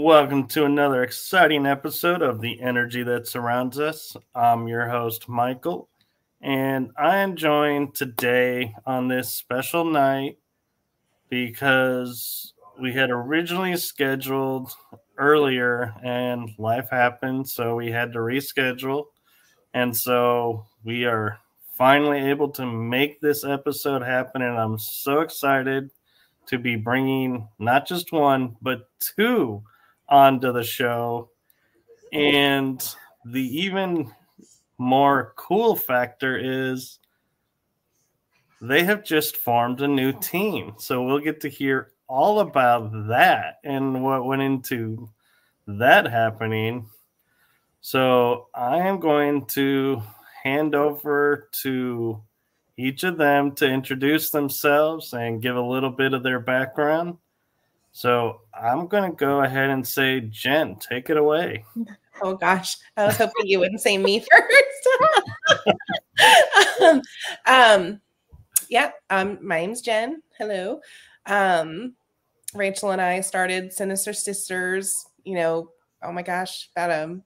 welcome to another exciting episode of The Energy That Surrounds Us. I'm your host, Michael, and I am joined today on this special night because we had originally scheduled earlier and life happened, so we had to reschedule. And so we are finally able to make this episode happen, and I'm so excited to be bringing not just one but two onto the show. And the even more cool factor is they have just formed a new team. So we'll get to hear all about that and what went into that happening. So i am going to hand over to each of them to introduce themselves and give a little bit of their background. So I'm going to go ahead and say, Jen, take it away. Oh gosh, I was hoping you wouldn't say me first. um, um, yeah, um, my name's Jen. Hello. Um, Rachel and I started Sinister Sisters, you know, oh my gosh, about a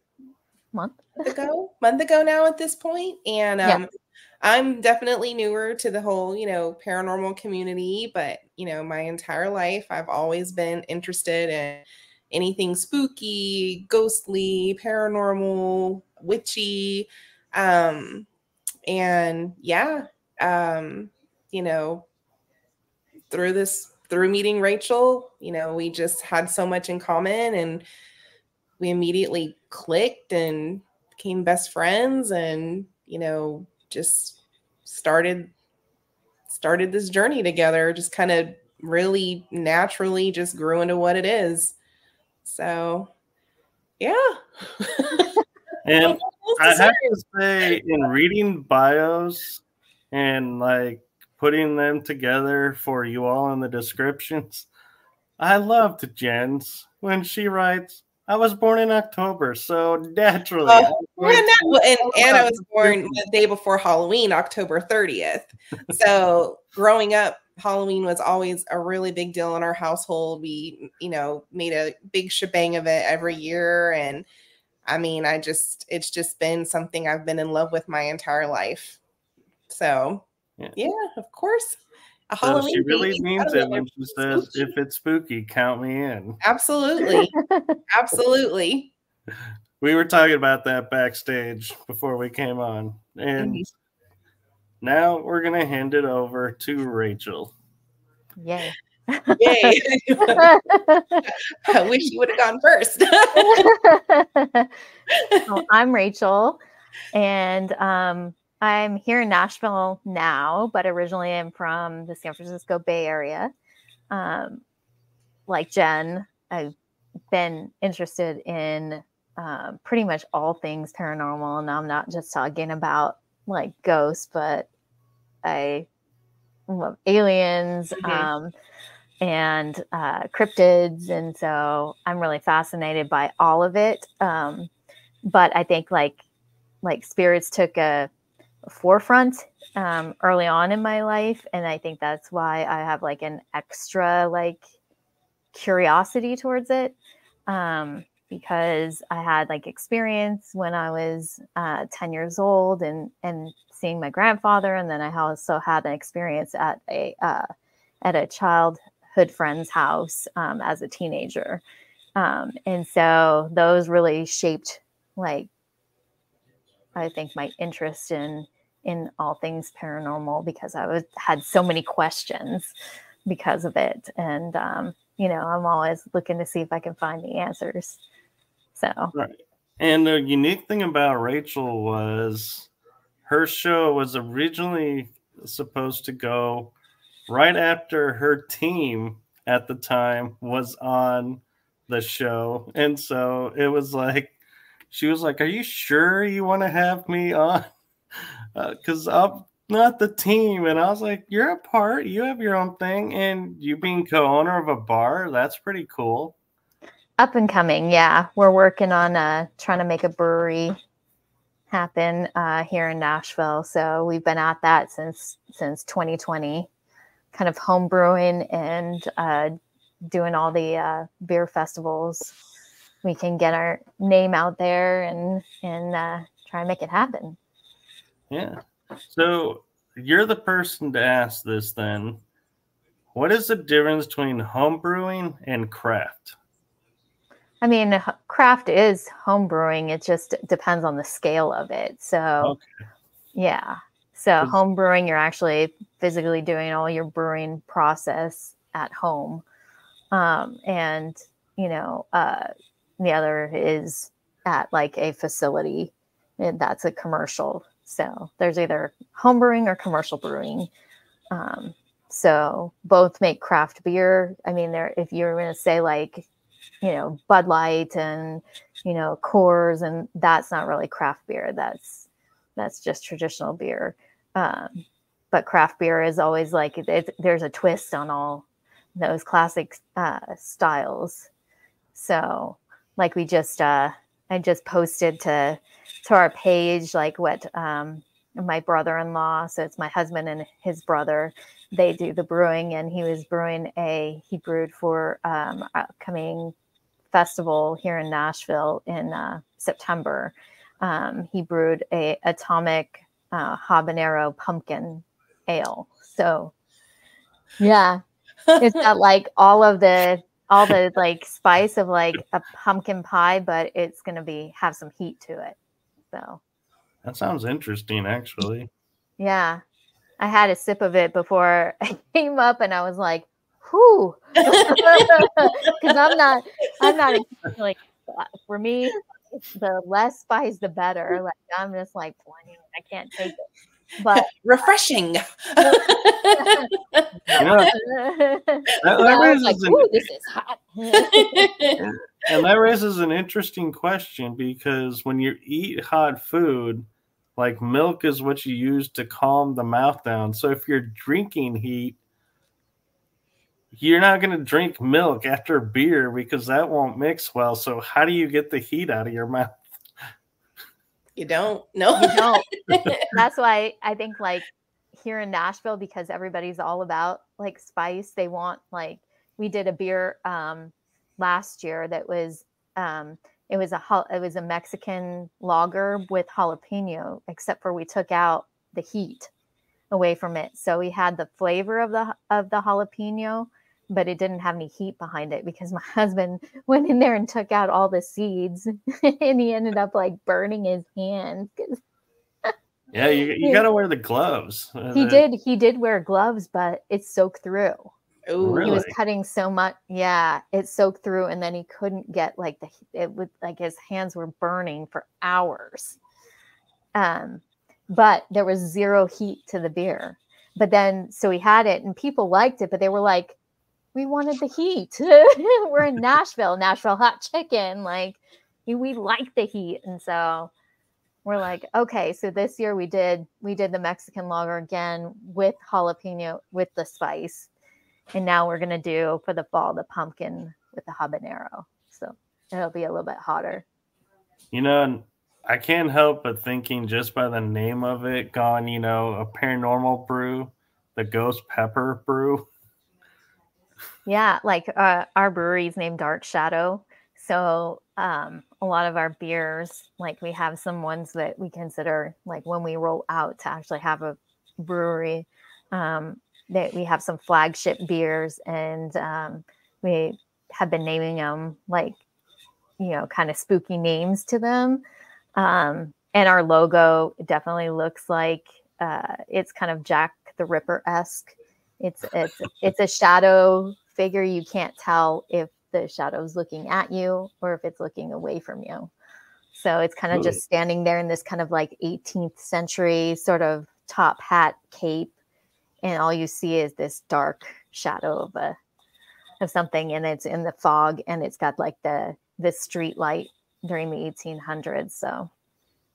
month ago, month ago now at this point. And um, yeah. I'm definitely newer to the whole, you know, paranormal community, but you know, my entire life I've always been interested in anything spooky, ghostly, paranormal, witchy. Um and yeah, um, you know, through this through meeting Rachel, you know, we just had so much in common and we immediately clicked and became best friends and, you know, just started started this journey together just kind of really naturally just grew into what it is. So yeah. And i have to say in reading bios and like putting them together for you all in the descriptions i loved jen's when she writes I was born in October, so naturally. And, and, and I was born the day before Halloween, October 30th. So growing up, Halloween was always a really big deal in our household. We, you know, made a big shebang of it every year. And I mean, I just, it's just been something I've been in love with my entire life. So, yeah, yeah of course. A so she really means it when she says, "If it's spooky, count me in." Absolutely, absolutely. We were talking about that backstage before we came on, and mm-hmm. now we're gonna hand it over to Rachel. Yay! Yay! I wish you would have gone first. well, I'm Rachel, and um, I'm here in Nashville now, but originally I'm from the San Francisco Bay Area. Um, like Jen, I've been interested in um, pretty much all things paranormal. And I'm not just talking about like ghosts, but I love aliens mm-hmm. um, and uh, cryptids. And so I'm really fascinated by all of it. Um, but I think like like spirits took a forefront um, early on in my life and i think that's why i have like an extra like curiosity towards it um, because i had like experience when i was uh, 10 years old and and seeing my grandfather and then i also had an experience at a uh, at a childhood friend's house um, as a teenager. Um, and so those really shaped like I think my interest in in all things paranormal because I was had so many questions because of it. And um, you know, I'm always looking to see if I can find the answers. So right. And the unique thing about Rachel was her show was originally supposed to go right after her team at the time was on the show. And so it was like, she was like, Are you sure you want to have me on? Because uh, I'm not the team. And I was like, You're a part, you have your own thing. And you being co owner of a bar, that's pretty cool. Up and coming, yeah. We're working on uh, trying to make a brewery happen uh, here in Nashville. So we've been at that since since 2020, kind of home brewing and uh, doing all the uh, beer festivals. We can get our name out there and and uh, try and make it happen. Yeah. So you're the person to ask this then. What is the difference between home brewing and craft? I mean, craft is home brewing. It just depends on the scale of it. So, okay. yeah. So, home brewing, you're actually physically doing all your brewing process at home. Um, and, you know, uh, the other is at like a facility, and that's a commercial. So, there's either home brewing or commercial brewing. Um, so, both make craft beer. I mean, there, if you're going to say like, you know Bud Light and you know Coors, and that's not really craft beer. That's that's just traditional beer. Um, but craft beer is always like there's a twist on all those classic uh, styles. So, like we just uh, I just posted to to our page like what um, my brother-in-law. So it's my husband and his brother they do the brewing and he was brewing a he brewed for um upcoming festival here in nashville in uh, september um, he brewed a atomic uh, habanero pumpkin ale so yeah it's got like all of the all the like spice of like a pumpkin pie but it's gonna be have some heat to it so that sounds interesting actually yeah I had a sip of it before I came up, and I was like, "Whoo," because I'm not, I'm not like for me, the less spice, the better. Like I'm just like, I can't take it. But refreshing. yeah. that, that raises like, an, this is hot. And that raises an interesting question because when you eat hot food like milk is what you use to calm the mouth down. So if you're drinking heat, you're not going to drink milk after beer because that won't mix well. So how do you get the heat out of your mouth? You don't. No, you don't. That's why I think like here in Nashville because everybody's all about like spice. They want like we did a beer um last year that was um it was a it was a Mexican lager with jalapeno, except for we took out the heat away from it. So we had the flavor of the of the jalapeno, but it didn't have any heat behind it because my husband went in there and took out all the seeds, and he ended up like burning his hand. yeah, you, you got to wear the gloves. He did. He did wear gloves, but it soaked through. Ooh, really? He was cutting so much. Yeah, it soaked through, and then he couldn't get like the it would like his hands were burning for hours. Um, but there was zero heat to the beer. But then, so he had it, and people liked it, but they were like, "We wanted the heat. we're in Nashville, Nashville hot chicken. Like, we like the heat." And so we're like, okay, so this year we did we did the Mexican lager again with jalapeno with the spice and now we're gonna do for the fall the pumpkin with the habanero. So it'll be a little bit hotter. You know, I can't help but thinking just by the name of it, gone, you know, a paranormal brew, the ghost pepper brew. Yeah, like uh, our brewery is named Dark Shadow. So um, a lot of our beers, like we have some ones that we consider like when we roll out to actually have a brewery, um, that we have some flagship beers and um, we have been naming them like you know kind of spooky names to them. Um, and our logo definitely looks like uh, it's kind of jack the ripper esque it's it's it's a shadow figure. You can't tell if the shadow's looking at you or if it's looking away from you. So it's kind of just standing there in this kind of like 18th century sort of top hat cape, and all you see is this dark shadow of a of something, and it's in the fog, and it's got like the the street light during the 1800s. So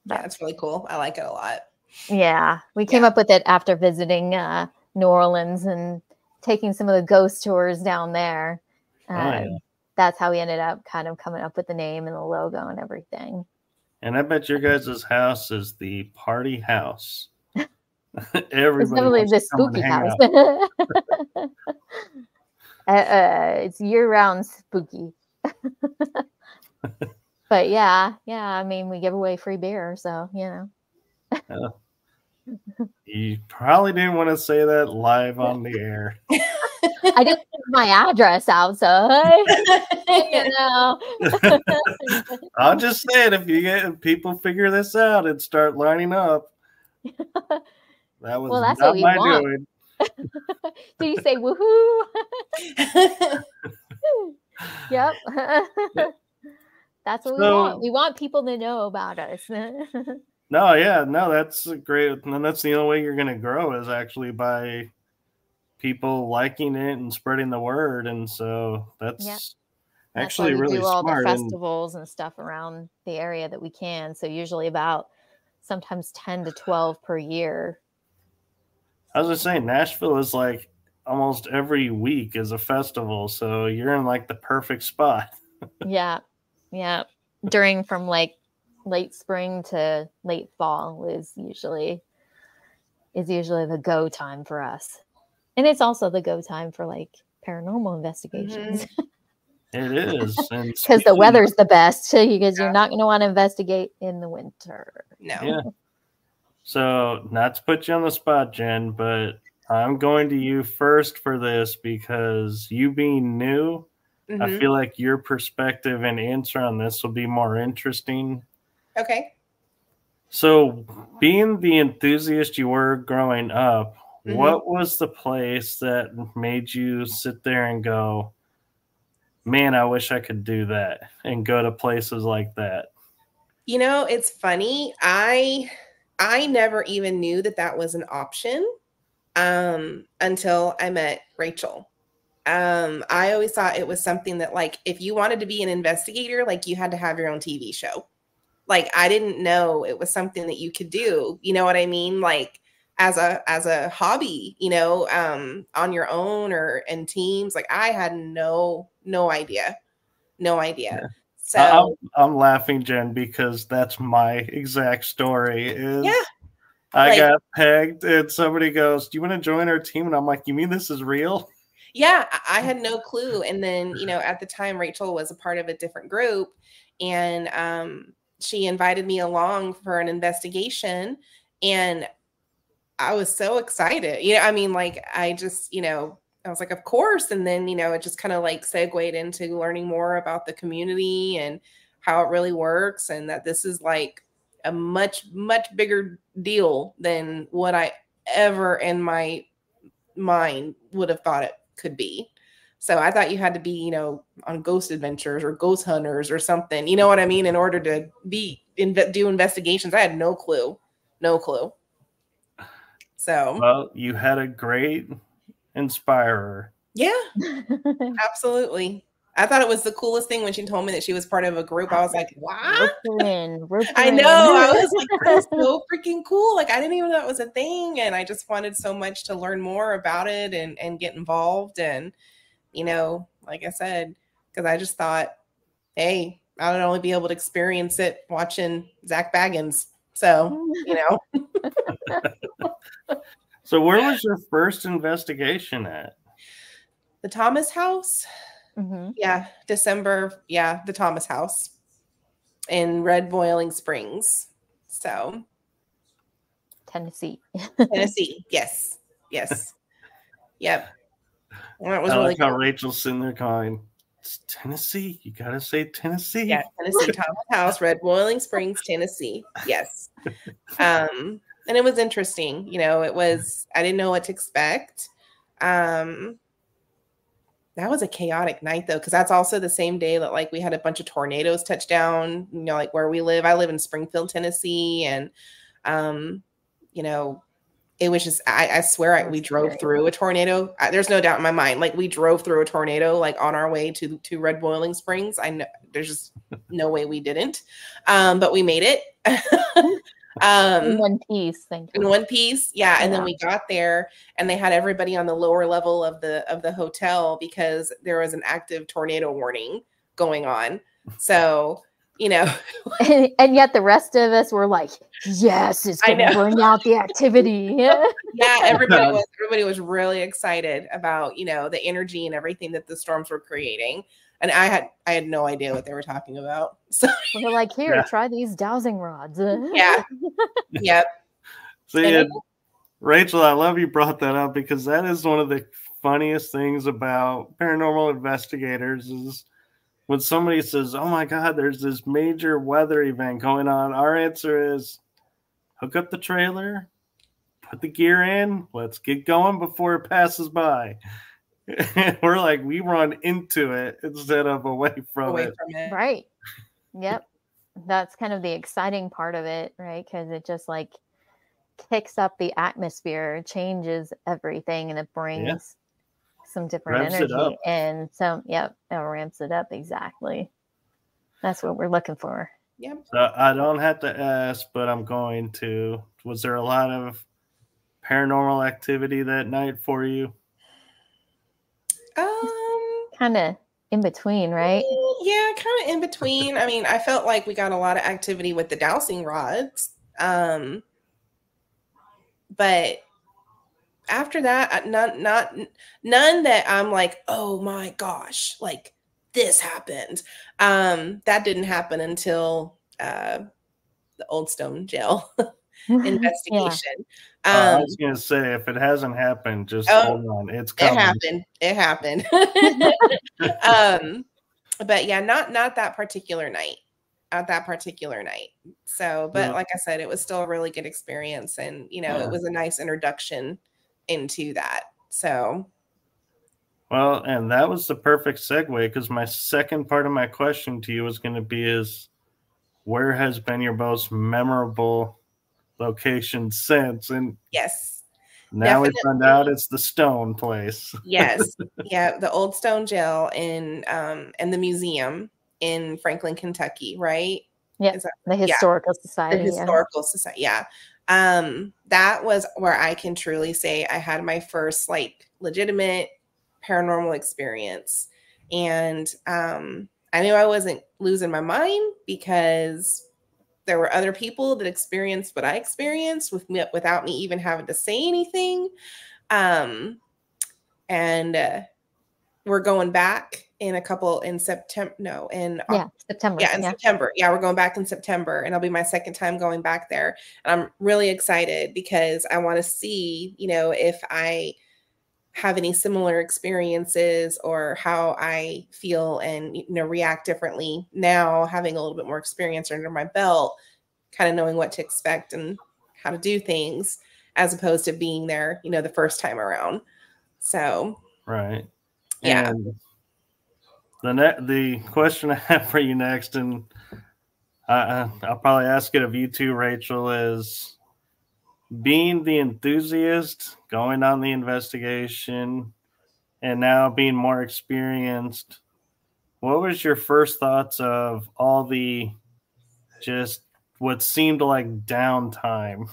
yeah, it's really cool. I like it a lot. Yeah, we came yeah. up with it after visiting uh, New Orleans and taking some of the ghost tours down there. Um, oh, yeah. That's how we ended up kind of coming up with the name and the logo and everything. And I bet your guys' house is the party house. Everybody it's definitely the spooky house. uh, uh, it's year-round spooky. but yeah, yeah. I mean, we give away free beer, so you know. yeah. You probably didn't want to say that live on the air. I didn't put my address out, so you know. I'm just saying, if you get if people figure this out and start lining up, that was well, that's not my want. doing. Did you say woohoo? yep. That's what so, we want. We want people to know about us. no, yeah, no, that's great. And that's the only way you're going to grow is actually by people liking it and spreading the word. And so that's yep. actually that's really do all smart. the festivals and, and stuff around the area that we can. So usually about sometimes 10 to 12 per year. I was just saying, Nashville is like almost every week is a festival. So you're in like the perfect spot. yeah. Yeah. During from like late spring to late fall is usually is usually the go time for us. And it's also the go time for like paranormal investigations. Mm-hmm. It is. Because the weather's the best because yeah. you're not going to want to investigate in the winter. No. Yeah. So, not to put you on the spot, Jen, but I'm going to you first for this because you being new, mm-hmm. I feel like your perspective and answer on this will be more interesting. Okay. So, being the enthusiast you were growing up, mm-hmm. what was the place that made you sit there and go, man, I wish I could do that and go to places like that? You know, it's funny. I I never even knew that that was an option um, until I met Rachel. Um, I always thought it was something that, like, if you wanted to be an investigator, like, you had to have your own TV show. Like, I didn't know it was something that you could do. You know what I mean? Like, as a as a hobby, you know, um, on your own or in teams. Like, I had no no idea, no idea. Yeah. So I'm, I'm, laughing, Jen, because that's my exact story. Is yeah, I like, got pegged, and somebody goes, "Do you want to join our team?" And I'm like, "You mean this is real?" Yeah, I had no clue. And then, you know, at the time, Rachel was a part of a different group, and um, she invited me along for an investigation, and I was so excited. You know, I mean, like, I just, you know, I was like, of course. And then, you know, it just kind of like segued into learning more about the community and how it really works, and that this is like a much much bigger deal than what I ever in my mind would have thought it could be. So I thought you had to be, you know, on ghost adventures or ghost hunters or something. You know what I mean? In order to be in, do investigations, I had no clue, no clue. So well, you had a great inspirer. Yeah, absolutely. I thought it was the coolest thing when she told me that she was part of a group. I was like, wow. I know. I was like, that's so freaking cool. Like, I didn't even know that was a thing. And I just wanted so much to learn more about it and, and get involved. And, you know, like I said, because I just thought, hey, I would only be able to experience it watching Zak Bagans." So, you know. so, where was your first investigation at? The Thomas House. Mm-hmm. Yeah, December. Yeah, the Thomas House in Red Boiling Springs. So, Tennessee. Tennessee. Yes. Yes. Yep. That was I really like cool. how Rachel's sitting there calling. It's Tennessee. You gotta say Tennessee. Yeah, Tennessee. Thomas House, Red Boiling Springs, Tennessee. Yes. Um, and it was interesting. You know, it was. I didn't know what to expect. Um, that was a chaotic night though, because that's also the same day that like we had a bunch of tornadoes touch down, you know, like where we live. I live in Springfield, Tennessee, and um, you know, it was just I, I swear I, we drove through a tornado. I, there's no doubt in my mind. Like we drove through a tornado, like on our way to to Red Boiling Springs. I know there's just no way we didn't, um, but we made it. um, in one piece, thank you. In one piece, yeah. And then we got there, and they had everybody on the lower level of the of the hotel because there was an active tornado warning going on. So you know. and, and, yet the rest of us were like, yes, it's going to bring out the activity. yeah, everybody was everybody was really excited about, you know, the energy and everything that the storms were creating. And I had I had no idea what they were talking about. So we're like, here, yeah. try these dowsing rods. yeah. Yep. See, Rachel, I love you brought that up because that is one of the funniest things about paranormal investigators is when somebody says, "Oh my God, there's this major weather event going on," our answer is, "Hook up the trailer, put the gear in, let's get going before it passes by." We're like we run into it instead of away from, away it. from it. Right. Yep. That's kind of the exciting part of it, right? Because it just like kicks up the atmosphere, changes everything, and it brings yeah some different ramps energy. And so, yep, it ramps it up exactly. That's what we're looking for. Yep. So I don't have to ask, but I'm going to. Was there a lot of paranormal activity that night for you? Um, kind of in between, right? Mm, yeah, kind of in between. I mean, I felt like we got a lot of activity with the dowsing rods. Um, but after that, not not none that I'm like, oh my gosh, like this happened. Um, that didn't happen until uh, the Old Stone Jail investigation. Yeah. Um, uh, I was gonna say if it hasn't happened, just oh, hold on. It's coming. It happened. It happened. um, but yeah, not not that particular night. At that particular night. So, but yeah. like I said, it was still a really good experience, and you know, yeah. it was a nice introduction into that. So, well, and that was the perfect segue because my second part of my question to you was going to be is where has been your most memorable location since? And yes, now definitely. we found out it's the Stone place. yes, yeah, the old Stone Jail in um and the museum in Franklin, Kentucky, right? Yeah, that, the historical yeah. society. The historical yeah. society, yeah um, that was where I can truly say I had my first like legitimate paranormal experience. And um, I knew I wasn't losing my mind because there were other people that experienced what I experienced with me, without me even having to say anything. Um, and uh, we're going back in a couple in September. No, in yeah, September. Yeah, in yeah. September. Yeah, we're going back in September, and it'll be my second time going back there. And I'm really excited because I want to see, you know, if I have any similar experiences or how I feel and you know react differently now, having a little bit more experience under my belt, kind of knowing what to expect and how to do things, as opposed to being there, you know, the first time around. So right. Yeah. And the ne- the question I have for you next, and I, I'll probably ask it of you too, Rachel, is being the enthusiast, going on the investigation, and now being more experienced. What was your first thoughts of all the just what seemed like downtime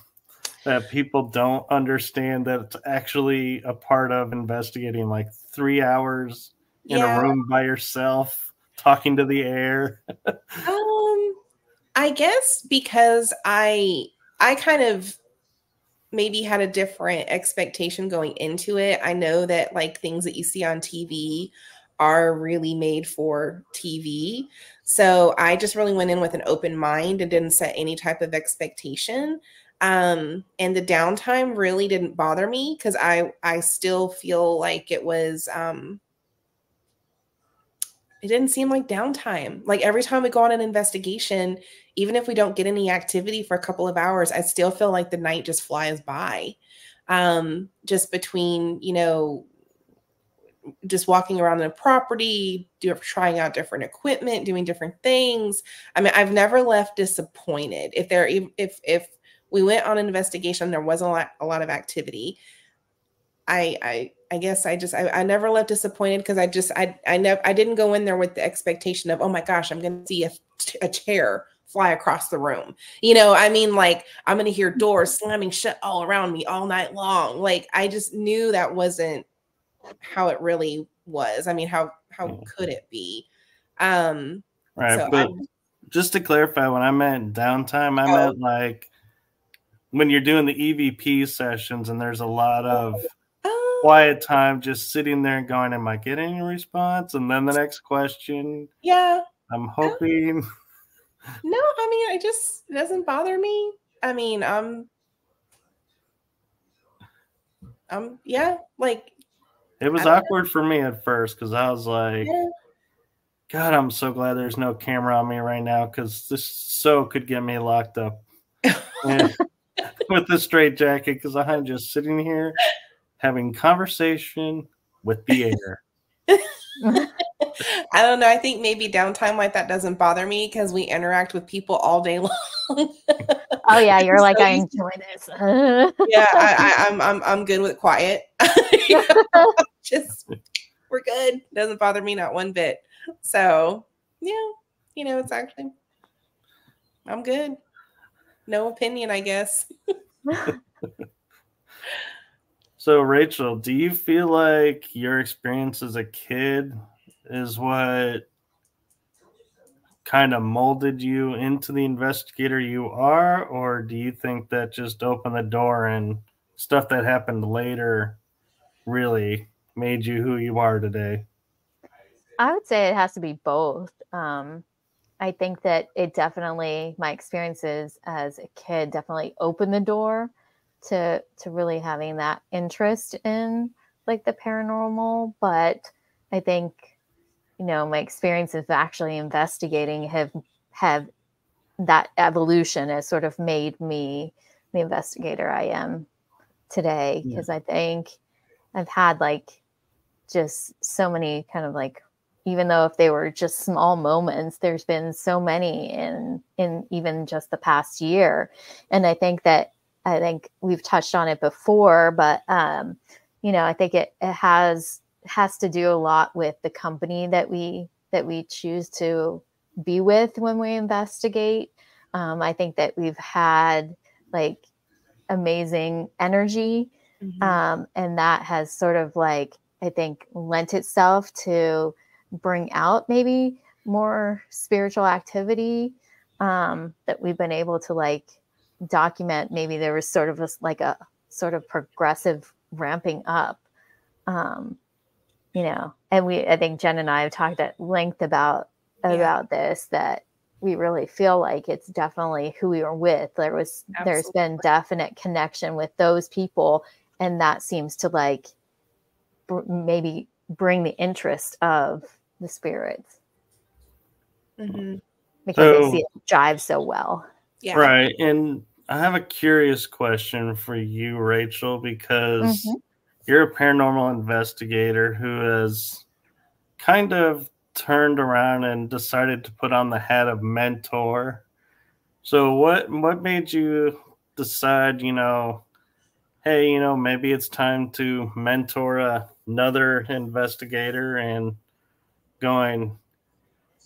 that people don't understand that it's actually a part of investigating like three hours in yeah. a room by yourself talking to the air? um, I guess because I I kind of maybe had a different expectation going into it. I know that like things that you see on TV are really made for TV. So I just really went in with an open mind and didn't set any type of expectation. Um, and the downtime really didn't bother me because I I still feel like it was um it didn't seem like downtime. Like every time we go on an investigation, even if we don't get any activity for a couple of hours, I still feel like the night just flies by. Um, just between, you know, just walking around the property, do, trying out different equipment, doing different things. I mean, I've never left disappointed. If there, if if we went on an investigation, there wasn't a lot, a lot of activity. I I I guess I just I, I never left disappointed because I just I I never I didn't go in there with the expectation of oh my gosh I'm going to see a, a chair fly across the room. You know, I mean, like I'm going to hear doors slamming shut all around me all night long. Like I just knew that wasn't how it really was. I mean, how how mm. could it be? Um, right, so but I, just to clarify, when I meant downtime, I oh, meant like when you're doing the EVP sessions and there's a lot of. Quiet time just sitting there and going, Am I getting a response? And then the next question. Yeah. I'm hoping. No, I mean, it just doesn't bother me. I mean, um, um, yeah, like it was awkward know. for me at first because I was like, yeah. God, I'm so glad there's no camera on me right now because this so could get me locked up with the straight jacket because I'm just sitting here having conversation with the air. I don't know. I think maybe downtime like that doesn't bother me because we interact with people all day long. oh yeah, you're so like I enjoy this. yeah, I, am I'm, I'm I'm good with quiet. you know, just we're good. Doesn't bother me not one bit. So yeah, you know, it's actually I'm good. No opinion, I guess. So Rachel, do you feel like your experience as a kid is what kind of molded you into the investigator you are, or do you think that just opened the door and stuff that happened later really made you who you are today? I would say it has to be both. Um, I think that it definitely, my experiences as a kid definitely opened the door to to really having that interest in like the paranormal. But I think you know my experience of actually investigating have have that evolution has sort of made me the investigator I am today because yeah. I think I've had like just so many kind of like even though if they were just small moments there's been so many in in even just the past year and I think that I think we've touched on it before but um you know I think it, it has has to do a lot with the company that we that we choose to be with when we investigate. Um, I think that we've had like amazing energy, mm-hmm. um, and that has sort of like I think lent itself to bring out maybe more spiritual activity um, that we've been able to like document. Maybe there was sort of a, like a sort of progressive ramping up. Um, you know, and we, I think Jen and I have talked at length about yeah. about this that we really feel like it's definitely who we were with. There was, Absolutely. there's been definite connection with those people, and that seems to like br- maybe bring the interest of the spirits mm-hmm. because so, they see it jive so well. Yeah. Right, and I have a curious question for you, Rachel, because. Mm-hmm you're a paranormal investigator who has kind of turned around and decided to put on the hat of mentor. So what what made you decide, you know, hey, you know, maybe it's time to mentor another investigator and going,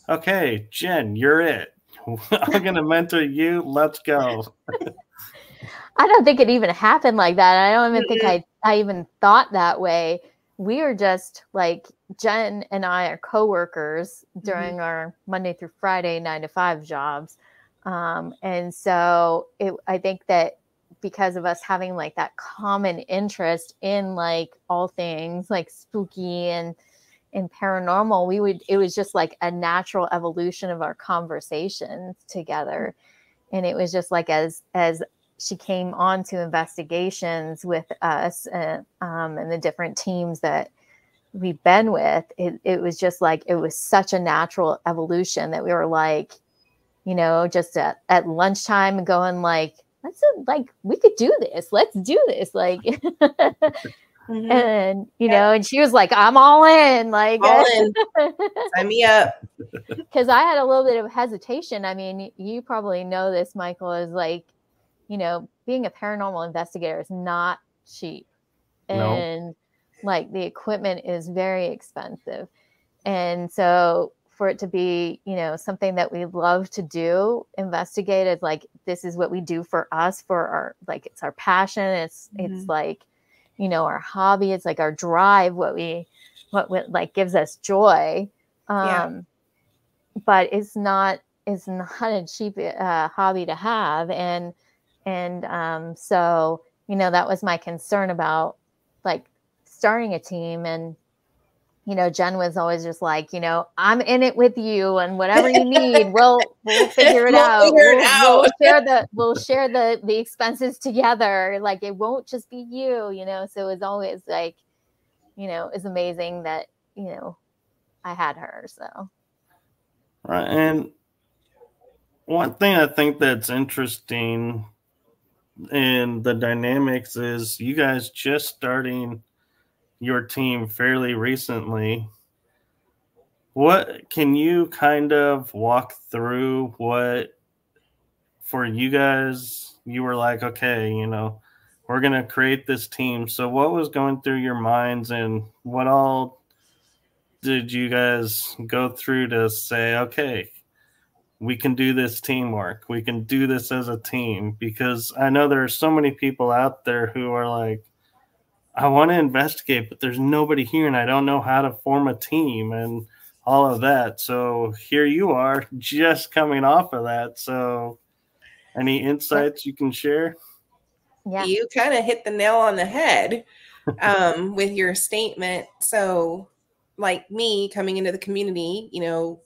okay, Jen, you're it. I'm going to mentor you. Let's go. I don't think it even happened like that. I don't even think I, I even thought that way. We are just like Jen and I are coworkers during mm-hmm. our Monday through Friday nine to five jobs. Um, and so it, I think that because of us having like that common interest in like all things like spooky and and paranormal, we would it was just like a natural evolution of our conversations together. And it was just like as as she came on to investigations with us and, uh, um, and the different teams that we've been with, it, it was just like it was such a natural evolution that we were like, you know, just at, at lunchtime going like, let's like we could do this. Let's do this. Like Mm-hmm. And you yeah. know, and she was like, "I'm all in, like, all in. sign me up." Because I had a little bit of hesitation. I mean, you probably know this, Michael, is like, you know, being a paranormal investigator is not cheap, and no. like the equipment is very expensive, and so for it to be, you know, something that we love to do, investigate is like this is what we do for us, for our like it's our passion. It's mm-hmm. it's like you know our hobby it's like our drive what we what, what like gives us joy um yeah. but it's not it's not a cheap uh, hobby to have and and um so you know that was my concern about like starting a team and you know, Jen was always just like, you know, I'm in it with you, and whatever you need, we'll we'll figure it we'll out. Figure it we'll, out. we'll share the we'll share the the expenses together. Like it won't just be you, you know. So it's always like, you know, it's amazing that you know I had her. So right, and one thing I think that's interesting in the dynamics is you guys just starting your team fairly recently. What can you kind of walk through what for you guys you were like, okay, you know, we're going to create this team. So what was going through your minds and what all did you guys go through to say, okay, we can do this teamwork. We can do this as a team because I know there are so many people out there who are like, I want to investigate, but there's nobody here and I don't know how to form a team and all of that. So here you are just coming off of that. So any insights you can share? Yeah. You kind of hit the nail on the head um, with your statement. So, like me coming into the community, you know,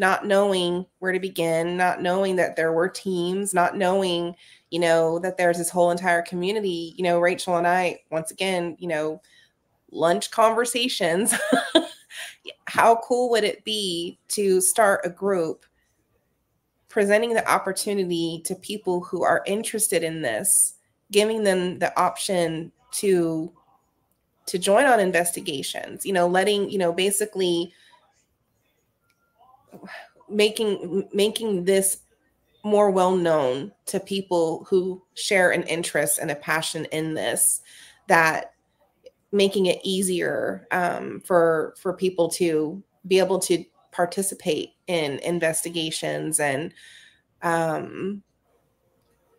not knowing where to begin, not knowing that there were teams, not knowing, you know, that there's this whole entire community. You know, Rachel and I, once again, you know, lunch conversations. How cool would it be to start a group presenting the opportunity to people who are interested in this, giving them the option to to join on investigations, you know, letting, you know, basically making making this more well known to people who share an interest and a passion in this that making it easier um, for for people to be able to participate in investigations and um,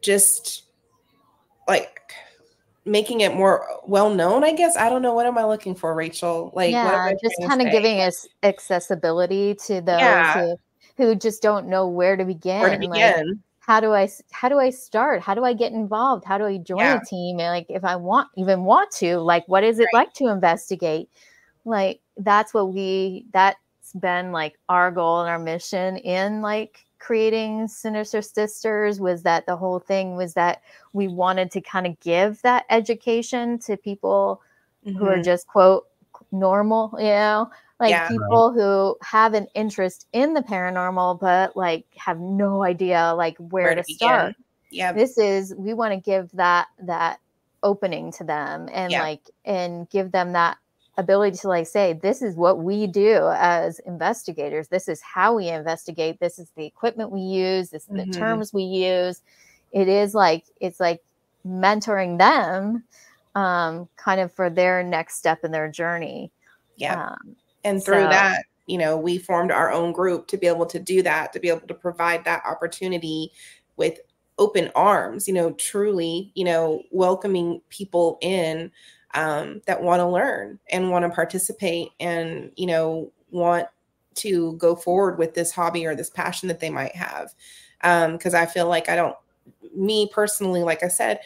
just like making it more uh, well known i guess i don't know what am i looking for rachel like yeah just kind of giving us accessibility to those yeah. who who just don't know where to begin. Where to begin. Like, how do I how do I start? How do I get involved? How do I join yeah. a team? And like if I want even want to, like what is it right. like to investigate? Like that's what we that's been like our goal and our mission in like creating Sinister Sisters was that the whole thing was that we wanted to kind of give that education to people mm-hmm. who are mm-hmm. just quote normal, you know, like yeah. people who have an interest in the paranormal but like have no idea like where, where to, to start yeah this is we want to give that that opening to them and yeah. like and give them that ability to like say this is what we do as investigators. This is how we investigate. This is the equipment we use. This is mm-hmm. the terms we use. It is like it's like mentoring them um kind of for their next step in their journey. Yeah um, and through so, that you know we formed our own group to be able to do that to be able to provide that opportunity with open arms you know truly you know welcoming people in um, that want to learn and want to participate and you know want to go forward with this hobby or this passion that they might have because um, i feel like i don't me personally like i said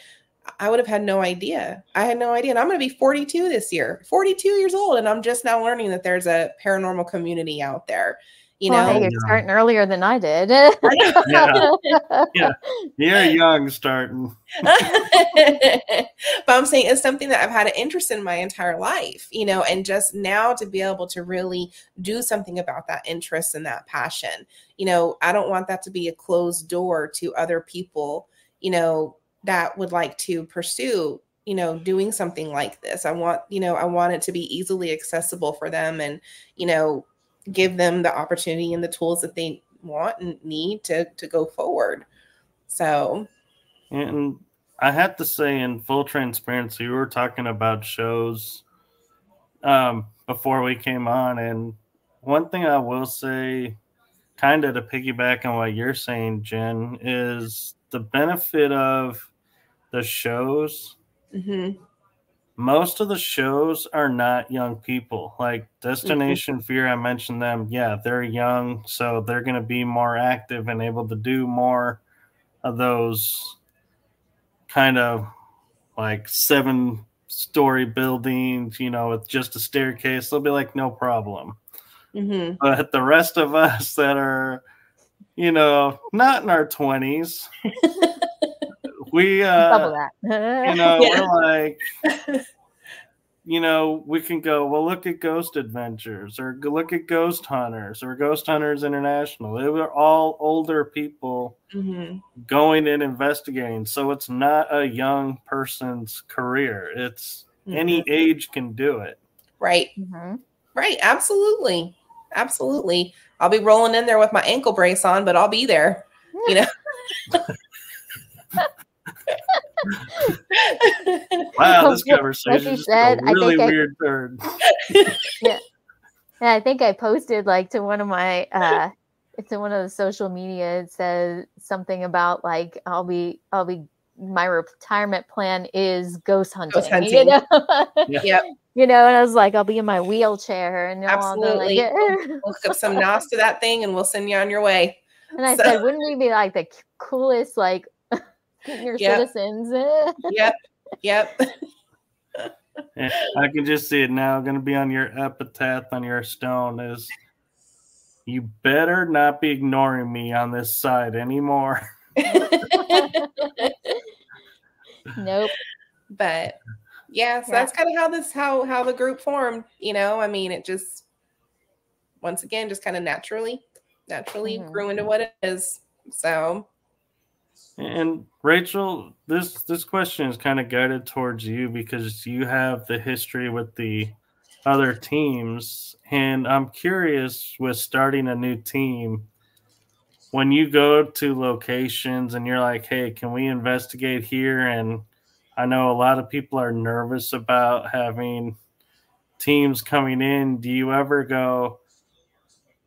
I would have had no idea. I had no idea. And I'm going to be 42 this year, 42 years old. And I'm just now learning that there's a paranormal community out there. You well, know, hey, you're starting earlier than I did. yeah. yeah. You're young starting. but I'm saying it's something that I've had an interest in my entire life, you know, and just now to be able to really do something about that interest and that passion. You know, I don't want that to be a closed door to other people, you know, that would like to pursue you know, doing something like this. I want, you know, I want it to be easily accessible for them and, you know, give them the opportunity and the tools that they want and need to to go forward. So and I have to say in full transparency, we were talking about shows um before we came on and one thing I will say kind of to piggyback on what you're saying, Jen, is the benefit of the shows Mm-hmm. Most of the shows are not young people. Like Destination mm-hmm. Fear, I mentioned them. Yeah, they're young, so they're going to be more active and able to do more of those kind of like seven story buildings, you know, with just a staircase. They'll be like, no problem. Mm-hmm. But the rest of us that are, you know, not in our 20s, we uh Double that. you know yeah. we're like you know we can go well look at ghost adventures or look at ghost hunters or ghost hunters international they were all older people mm-hmm. going and investigating so it's not a young person's career it's mm-hmm. any age can do it right mm-hmm. right absolutely absolutely i'll be rolling in there with my ankle brace on but i'll be there you know wow, this conversation like said, a really weird I, turn. yeah. yeah, I think I posted like to one of my uh to one of the social media. It says something about like I'll be I'll be my retirement plan is ghost hunting. Ghost hunting. You know? yeah. Yep. You know, and I was like, I'll be in my wheelchair and absolutely. Like, we'll hook up some NOS to that thing and we'll send you on your way. And I so. said, wouldn't we be like the coolest like your yep. citizens. yep. Yep. I can just see it now. Going to be on your epitaph on your stone is you better not be ignoring me on this side anymore. nope. But yeah, so yeah. that's kind of how this how how the group formed. You know, I mean, it just once again just kind of naturally naturally mm-hmm. grew into what it is. So and Rachel, this this question is kind of guided towards you because you have the history with the other teams, and I'm curious with starting a new team. When you go to locations and you're like, "Hey, can we investigate here?" and I know a lot of people are nervous about having teams coming in. Do you ever go,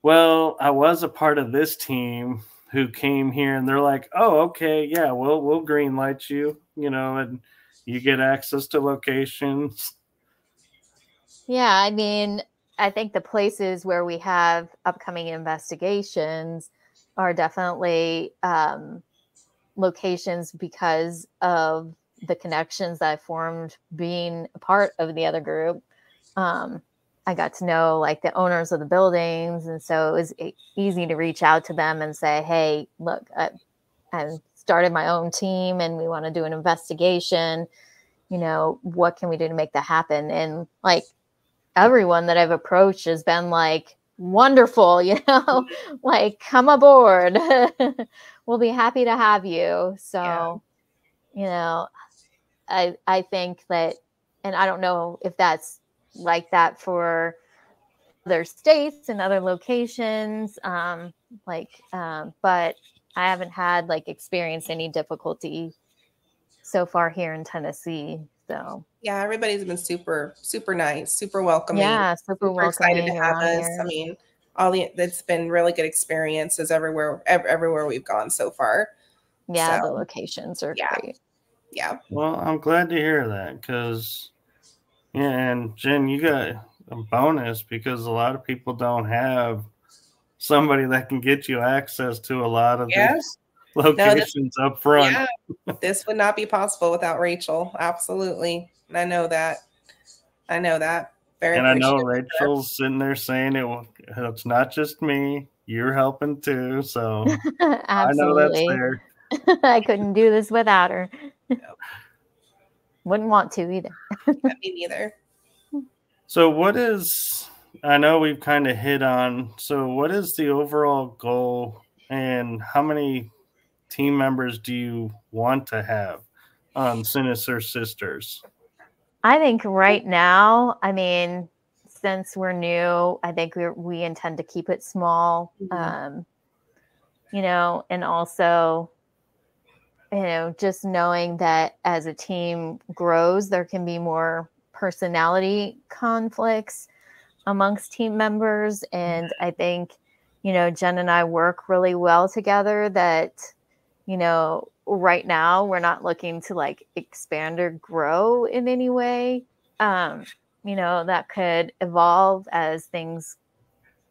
"Well, I was a part of this team." Who came here and they're like, "Oh, okay, yeah, we'll we'll green light you," you know, and you get access to locations. Yeah, I mean, I think the places where we have upcoming investigations are definitely um, locations because of the connections that I formed being a part of the other group. Um, I got to know like the owners of the buildings, and so it was easy to reach out to them and say, "Hey, look, I, I started my own team, and we want to do an investigation. You know, what can we do to make that happen?" And like everyone that I've approached has been like, "Wonderful, you know, like come aboard. we'll be happy to have you." So, yeah. you know, I I think that, and I don't know if that's like that for other states and other locations. Um, like, um, but I haven't had like experienced any difficulty so far here in Tennessee. So yeah, everybody's been super, super nice, super welcoming. Yeah, super, super welcoming excited to have us. Here. I mean, all the it's been really good experiences everywhere, everywhere we've gone so far. Yeah, so, the locations are yeah. great. Yeah. Well, I'm glad to hear that because yeah, and Jen, you got a bonus because a lot of people don't have somebody that can get you access to a lot of yeah. these locations no, this, up front. Yeah, this would not be possible without Rachel. Absolutely. I know that. I know that. Very and I know Rachel's sitting there saying it. It's not just me. You're helping too. So I know that's there. I couldn't do this without her. Wouldn't want to either. Me neither. So, what is, I know we've kind of hit on, so what is the overall goal and how many team members do you want to have? on Sinister Sisters? I think right now, I mean, since we're new, I think we we intend to keep it small. Mhm. Um, you know, and also, you know, just knowing that as a team grows, there can be more personality conflicts amongst team members, and I think, you know, Jen and I work really well together. That, you know, right now we're not looking to like expand or grow in any way. Um, you know that could evolve as things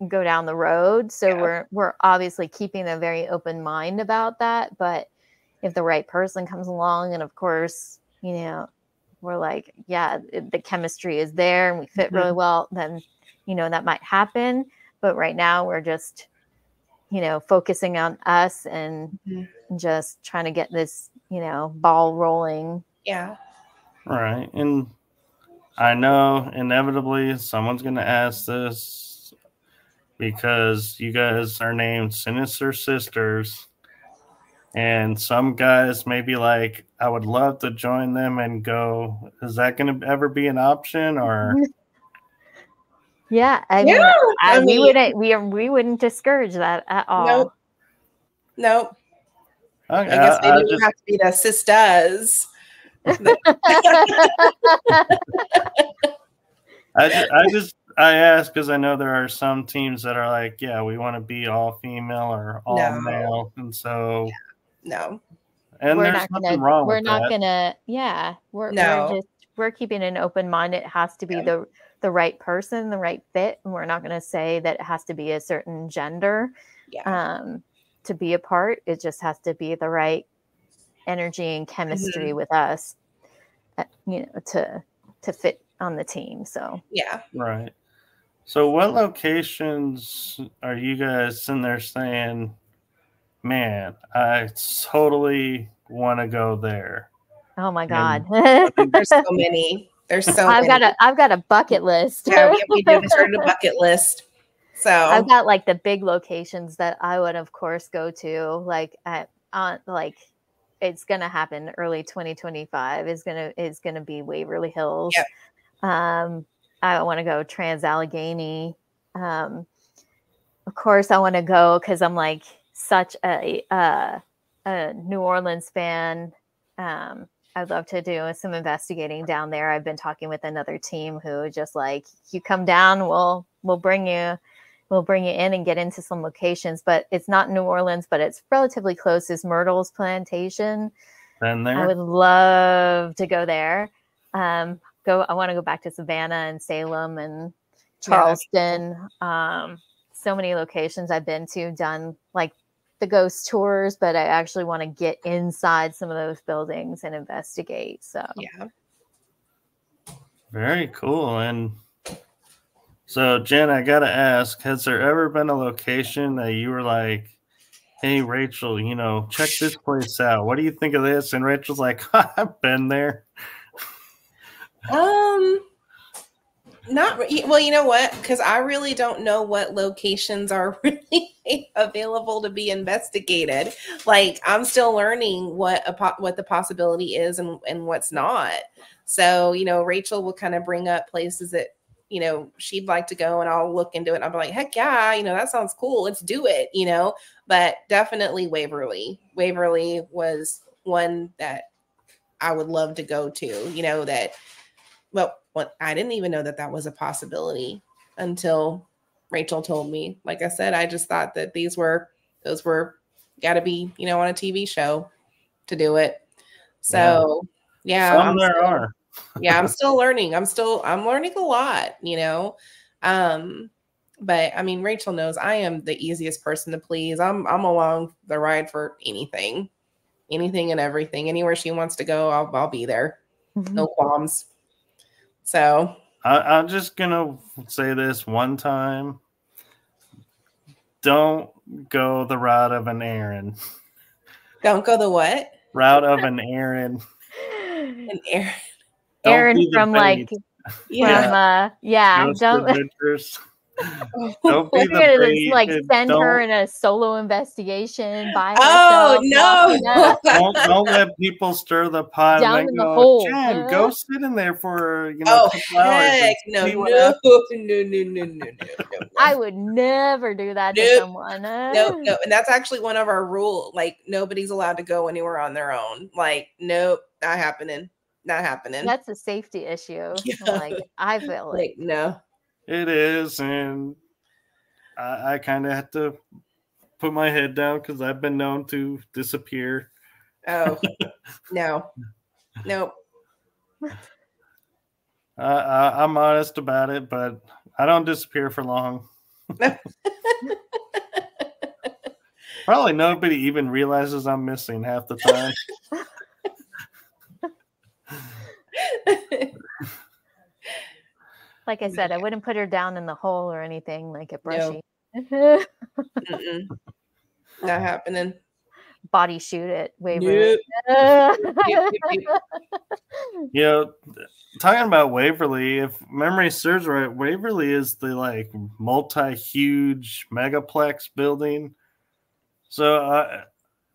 go down the road so Yeah. we're we're obviously keeping a very open mind about that but if the right person comes along and of course you know we're like yeah it- the chemistry is there and we fit really well then you know that might happen but right now we're just you know focusing on us and Mhm. just trying to get this you know ball rolling Yeah. Right. And I know inevitably someone's going to ask this because you guys are named Sinister Sisters. And some guys may be like, I would love to join them and go. Is that going to ever be an option? Or, yeah i mean Yeah, I, I we wouldn't we we wouldn't discourage that at all. Nope. Nope. okay, I guess I- I maybe we just- have to be the sisters. I just, I just I ask because I know there are some teams that are like, yeah, we want to be all female or all No. male, and so No. and we're there's not nothing gonna wrong we're with not that. gonna yeah we're, No. we're just we're keeping an open mind it has to be Yeah. the the right person the right fit and we're not gonna say that it has to be a certain gender Yeah. um to be a part it just has to be the right energy and chemistry with us uh, you know to to fit on the team so yeah. Right. So, what locations are you guys in there saying, "Man, I totally want to go there"? oh my And god There's so many. There's so i've many. got a i've got a bucket list yeah, we, we did. We started a bucket list. So I've got like the big locations that I would, of course, go to. Like at on like it's gonna happen early 2025. Is gonna is gonna be Waverly Hills. Yep. Um, I want to go Trans Allegheny. Um, of course, I want to go because I'm like such a uh, a New Orleans fan. Um, I'd love to do some investigating down there. I've been talking with another team who just like you come down, we'll we'll bring you we'll bring you in and get into some locations. But it's not New Orleans, but it's relatively close. Is Myrtle's Plantation? Been I would love to go there. Um, go. I want to go back to Savannah and Salem and Charleston. Um, so many locations I've been to, done like the ghost tours, but I actually want to get inside some of those buildings and investigate. So yeah. Very cool. And so, Jen, I gotta ask: Has there ever been a location that you were like, "Hey, Rachel, you know, check this place out. What do you think of this?" And Rachel's like, "I've been there." Um, not well. You know what? Because I really don't know what locations are really available to be investigated. Like I'm still learning what a po- what the possibility is and and what's not. So you know, Rachel will kind of bring up places that you know she'd like to go, and I'll look into it. I'll be like, heck yeah, you know that sounds cool. Let's do it. You know, but definitely Waverly. Waverly was one that I would love to go to. You know that well, what I didn't even know that that was a possibility until Rachel told me. Like I said, I just thought that these were those were got to be you know on a TV show to do it. So yeah, Some there still- are. yeah, I'm still learning. I'm still I'm learning a lot. You know, um, but I mean, Rachel knows I am the easiest person to please. I'm I'm along the ride for anything, anything and everything. Anywhere she wants to go, I'll I'll be there. No qualms. So I, I'm just gonna say this one time. Don't go the route of an Aaron. don't go the what? Route of an Aaron. An air. Don't Aaron from like bait. from uh yeah, Ghost don't Adventures. Don't be We're the gonna just, like send her don't- in a solo investigation by Oh herself, walking up. no! don't, don't let people stir the pot Down and in then the go, hole. Jen, Uh. go sit in there for you know oh a couple hours and heck no! see No! No! No! No! No! No! No! I would never do that to someone. Uh, no, no, and that's actually one of our rule. Like nobody's allowed to go anywhere on their own. Like, nope, not happening. Not happening. That's a safety issue. Yeah. Like I feel like like no. It is, and I, I kind of have to put my head down because I've been known to disappear. Oh no. Nope. Uh, I, I'm honest about it, but I don't disappear for long. Probably nobody even realizes I'm missing half the time. like I said, I wouldn't put her down in the hole or anything like a No. brushy. Not happening. Body chute it, Waverly. Nope. Yep, yep, yep. You know, talking about Waverly, if memory serves right, Waverly is the like multi-huge megaplex building. So uh,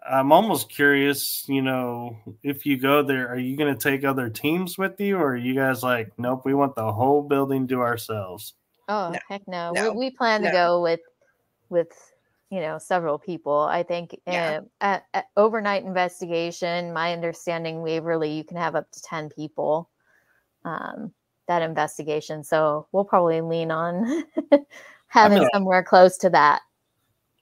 I'm almost curious, you know, if you go there, are you going to take other teams with you, or are you guys like, nope, we want the whole building to ourselves? Oh No, heck no. no, We, we plan to no. go with with you know several people. I think Yeah. uh, at, at overnight investigation. My understanding, Waverly, you can have up to ten people. Um, that investigation, so we'll probably lean on having mean- somewhere close to that.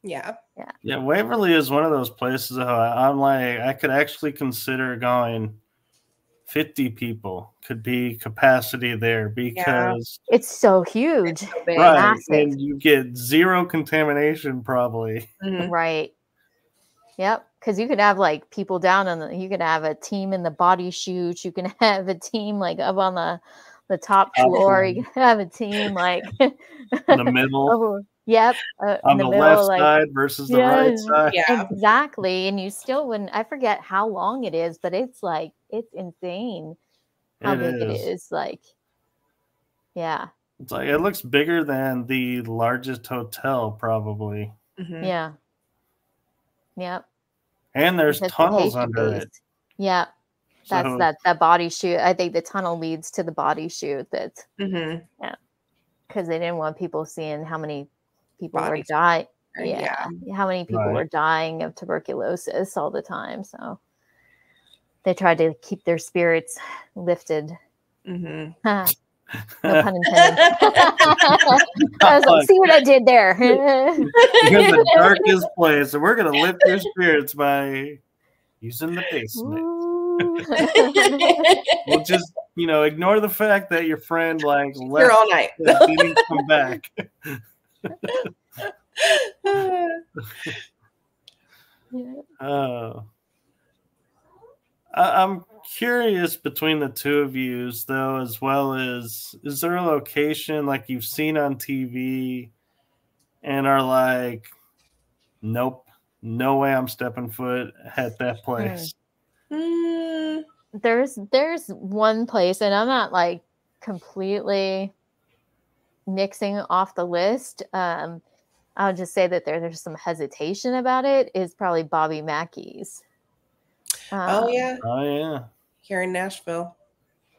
Yeah. Yeah, Waverly is one of those places. Though, I'm like, I could actually consider going. 50 people could be capacity there because It's so huge, So right massive. and you get zero contamination probably Mhm. right? Yep, because you could have like people down on the. You could have a team in the body chute. You can have a team like up on the the top Top floor. floor. You can have a team like in the middle over. Yep, uh, on the, the, middle, left like side versus the right side Yeah. exactly. And you still wouldn't. I forget how long it is, but it's like it's insane how It big it is. is. Like, yeah, it's like it looks bigger than the largest hotel probably Mhm. yeah, yep. and there's because tunnels patient under it Yeah, that's So- that that body chute. I think the tunnel leads to the body chute. That's Mhm. because they didn't want people seeing how many people Bodies. were dying. Uh, Yeah, how many people Right. were dying of tuberculosis all the time. So they tried to keep their spirits lifted. Mhm. no pun intended. I was like, see what I did there. you're in the darkest place and we're gonna lift your spirits by using the basement we'll just you know ignore the fact that your friend like Here left all night. didn't come back Yeah. Oh. I- I'm curious between the two of you, though, as well as is there a location like you've seen on TV and are like, nope, no way I'm stepping foot at that place. Mm, there's there's one place and i'm not like completely nixing off the list um i'll just say that there, there's some hesitation about it is probably bobby mackey's oh Um, yeah, Oh yeah, here in Nashville.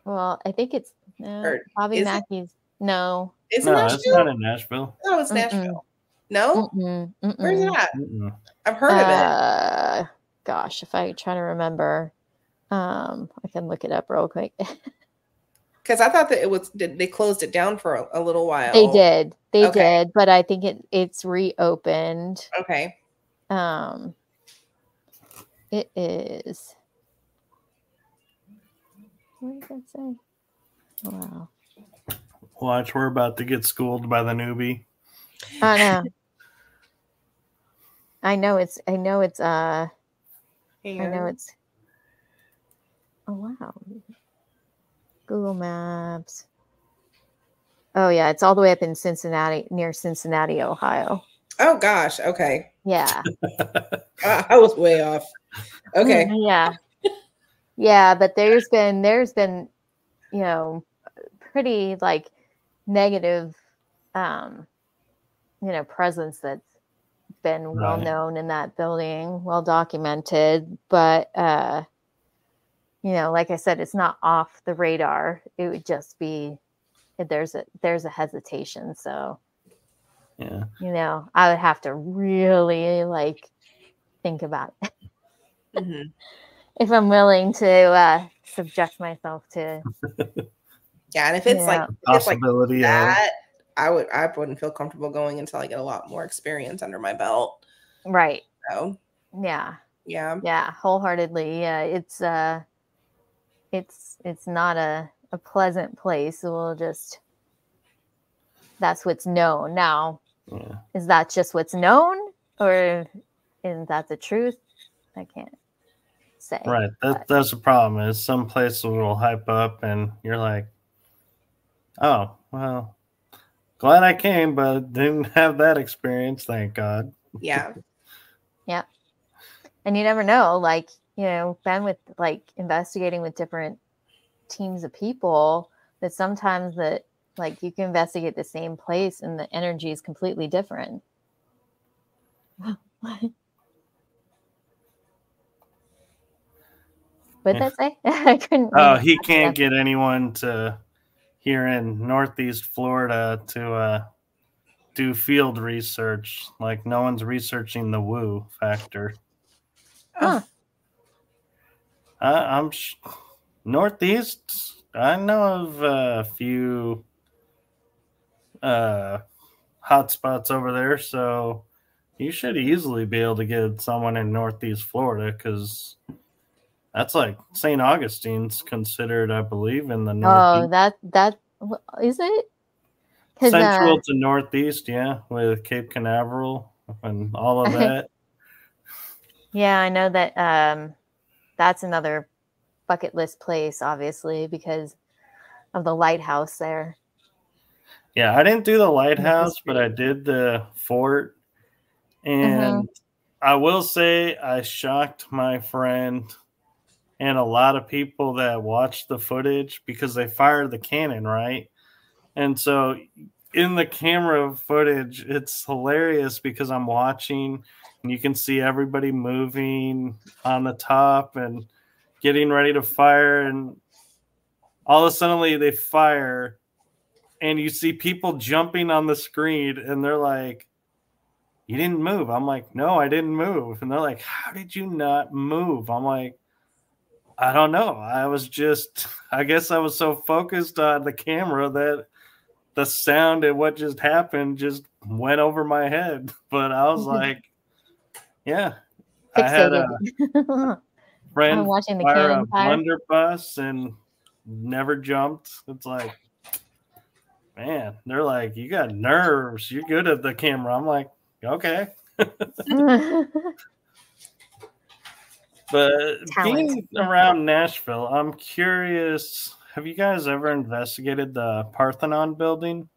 well i think it's no, Or bobby is it? mackey's no Is it no, it's Nashville? not in Nashville. Oh, it's Mm-mm. Nashville. No, Mm-mm, where's it mm-mm. at? Mm-mm. I've heard of it. Uh, gosh if i try to remember um i can look it up real quick Because I thought that it was they closed it down for a, a little while. they did they Okay. did but i think it it's reopened Okay. Um, it is. What did that say? Wow. Watch, we're about to get schooled by the newbie. I know. I know it's. I know it's. Uh. I know it's. Oh wow. Google Maps. Oh yeah, it's all the way up in Cincinnati, near Cincinnati, Ohio. Oh gosh. Okay. Yeah. I, I was way off. Okay. Mhm, Yeah. Yeah, but there's been there's been, you know, pretty like negative um you know presence that's been well known in that building, well documented, but uh you know, like I said, it's not off the radar. It would just be there's a there's a hesitation. So yeah, you know, I would have to really like think about it. Mm-hmm. if I'm willing to uh subject myself to Yeah, and if it's like if it's like that, I would I wouldn't feel comfortable going until I get a lot more experience under my belt. Right. So yeah. Yeah. Yeah, wholeheartedly. Yeah. It's uh it's it's not a, a pleasant place. We'll just that's what's known. Now yeah. is that just what's known or is that the truth? I can't say. Right. That, that's the problem is some places will hype up and you're like, oh, well, glad I came, but didn't have that experience. Thank God. Yeah. yeah. And you never know. Like, you know, been with like investigating with different teams of people that sometimes that like you can investigate the same place and the energy is completely different. What did that say? I couldn't. Oh, he can't get anyone to here in Northeast Florida to uh, do field research. Like no one's researching the woo factor. Huh. Uh, I'm sh- Northeast. I know of a few uh, hotspots over there, so you should easily be able to get someone in Northeast Florida because that's like St. Augustine's considered, I believe, in the north. Oh, that that is it. Central uh, to northeast, yeah, with Cape Canaveral and all of that. yeah, I know that. Um, that's another bucket list place, obviously, because of the lighthouse there. Yeah, I didn't do the lighthouse, but I did the fort, and mm-hmm. I will say I shocked my friend and a lot of people that watched the footage because they fired the cannon, right? And so in the camera footage, it's hilarious because I'm watching and you can see everybody moving on the top and getting ready to fire. And all of a sudden they fire and you see people jumping on the screen and they're like you didn't move. I'm like no i didn't move. And they're like how did you not move? I'm like I don't know. I was just, I guess I was so focused on the camera that the sound and what just happened just went over my head. But I was like, yeah, Fixated. I had a friend watching the fire a blunderbuss and never jumped. It's like, man, they're like, you got nerves. You're good at the camera. I'm like, okay. But Talent. being around Nashville, I'm curious. Have you guys ever investigated the Parthenon building?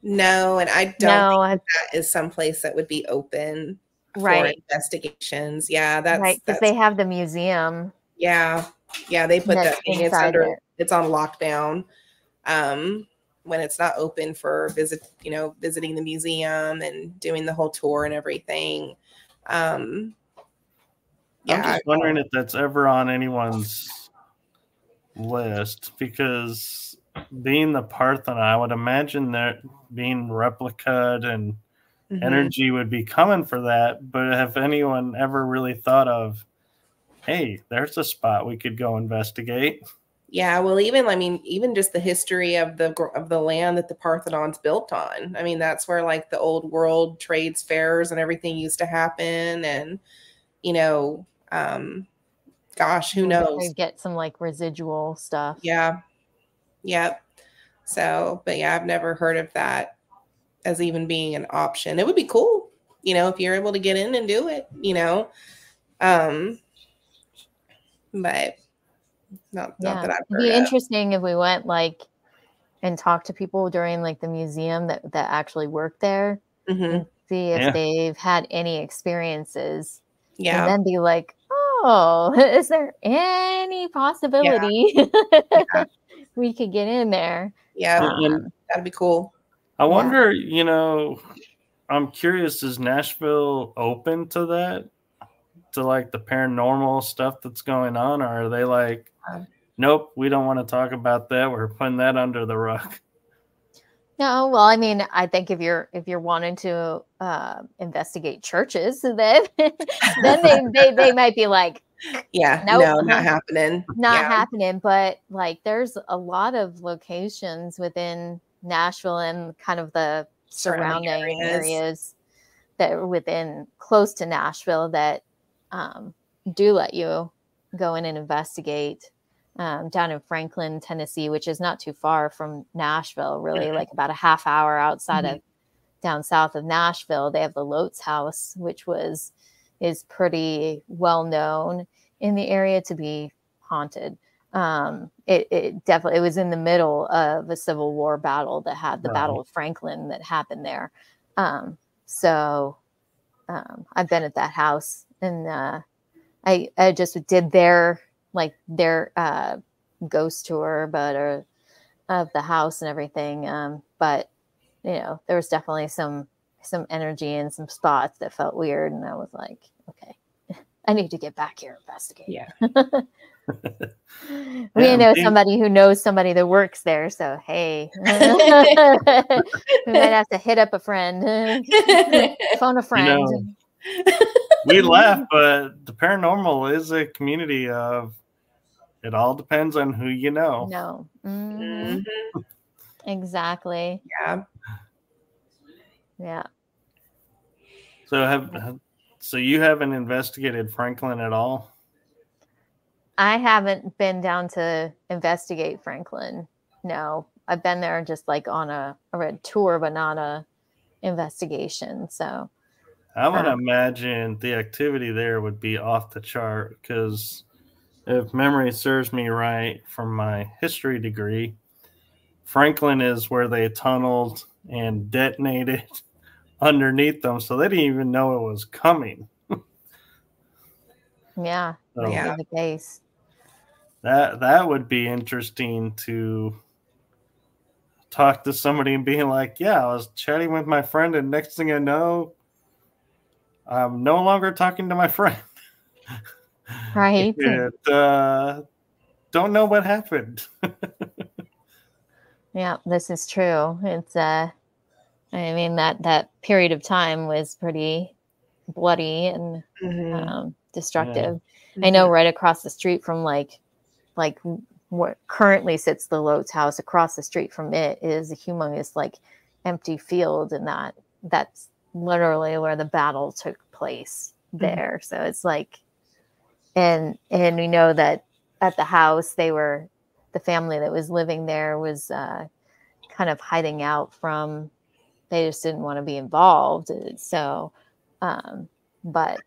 No, and I don't no, think that is someplace that would be open right. for investigations. Yeah, that's right because they have the museum. Yeah, yeah, they put that thing. It's under. It. It's on lockdown. Um, when it's not open for visit, you know, visiting the museum and doing the whole tour and everything. Um, yeah, I'm just wondering if that's ever on anyone's list because being the Parthenon, I would imagine that being replicated and mm-hmm. energy would be coming for that. But have anyone ever really thought of, hey, there's a spot we could go investigate? Yeah, well, even I mean, even just the history of the of the land that the Parthenon's built on. I mean, that's where like the old world trades fairs and everything used to happen, and you know, um gosh who knows get some like residual stuff yeah yep so but yeah i've never heard of that as even being an option it would be cool you know if you're able to get in and do it you know um but not, yeah. not that I've It'd be of. interesting if we went like and talked to people during like the museum that that actually work there mm-hmm. see if yeah. they've had any experiences yeah and then be like oh, is there any possibility yeah. Yeah. we could get in there? Yeah, um, that'd be cool. I wonder, yeah. you know, I'm curious, is Nashville open to that? To like the paranormal stuff that's going on, or are they like, nope, we don't want to talk about that. We're putting that under the rug. No, well, I mean, I think if you're if you're wanting to uh, investigate churches, then then they, they they might be like, yeah, nope, no, not happening, not yeah. happening. But like, there's a lot of locations within Nashville and kind of the surrounding, surrounding areas. areas. that are within close to Nashville that um, do let you go in and investigate um, down in Franklin, Tennessee, which is not too far from Nashville, really like about a half hour outside mm-hmm. of down south of Nashville. They have the Lotz House, which was is pretty well known in the area to be haunted. Um, it, it, definitely it was in the middle of a Civil War battle that had the right. Battle of Franklin that happened there. Um, so um, I've been at that house and uh, I I just did their like their uh, ghost tour, but or uh, of the house and everything. Um, but you know, there was definitely some some energy and some spots that felt weird, and I was like, okay, I need to get back here investigate. Yeah. we yeah, know somebody who knows somebody that works there, so hey, we might have to hit up a friend, phone a friend. You know, we laugh, but the paranormal is a community of it all depends on who you know. No. Mm-hmm. Mm-hmm. Exactly. Yeah. Yeah. So have so you haven't investigated Franklin at all? I haven't been down to investigate Franklin. No, I've been there just like on a, a tour, but not a investigation. So I would um, imagine the activity there would be off the chart because if memory serves me right from my history degree, Franklin is where they tunneled and detonated underneath them, so they didn't even know it was coming. yeah, so yeah, the case. That that would be interesting to talk to somebody and being like, "Yeah, I was chatting with my friend, and next thing I know, I'm no longer talking to my friend." Right. and, uh, don't know what happened. yeah, this is true. It's uh I mean that that period of time was pretty bloody and mm-hmm. um, destructive. Yeah. I know mm-hmm. right across the street from like like what currently sits the Lotz house across the street from it is a humongous like empty field and that that's literally where the battle took place mm-hmm. there. Mm-hmm. So it's like and and we know that at the house they were the family that was living there was uh, kind of hiding out from they just didn't want to be involved so um, but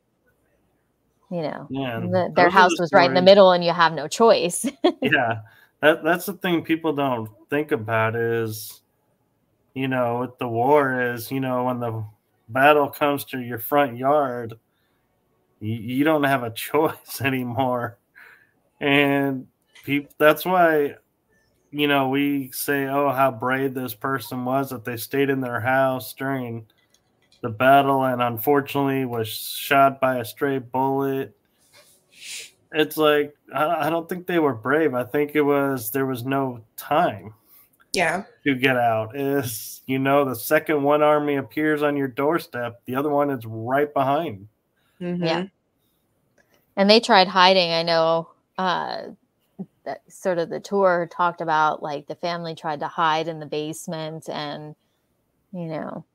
you know yeah, the, their house the was right in the middle and you have no choice. Yeah that, that's the thing people don't think about is you know with the war is you know when the battle comes to your front yard you, you don't have a choice anymore. And people, that's why, you know, we say, oh, how brave this person was that they stayed in their house during the battle and unfortunately was shot by a stray bullet. It's like, I, I don't think they were brave. I think it was there was no time yeah to get out is you know the second one army appears on your doorstep the other one is right behind Mm-hmm. Yeah. And they tried hiding. I know uh, that sort of the tour talked about like the family tried to hide in the basement and, you know,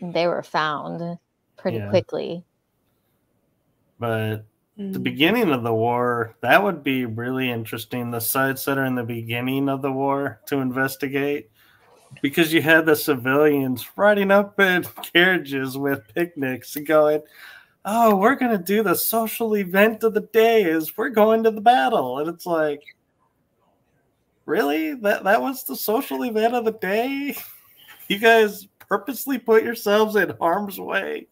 they were found pretty yeah. quickly. But the mm. beginning of the war, that would be really interesting. The sites that are in the beginning of the war to investigate because you had the civilians riding up in carriages with picnics and going, oh, we're going to do the social event of the day is we're going to the battle. And it's like, really? That, that was the social event of the day? You guys purposely put yourselves in harm's way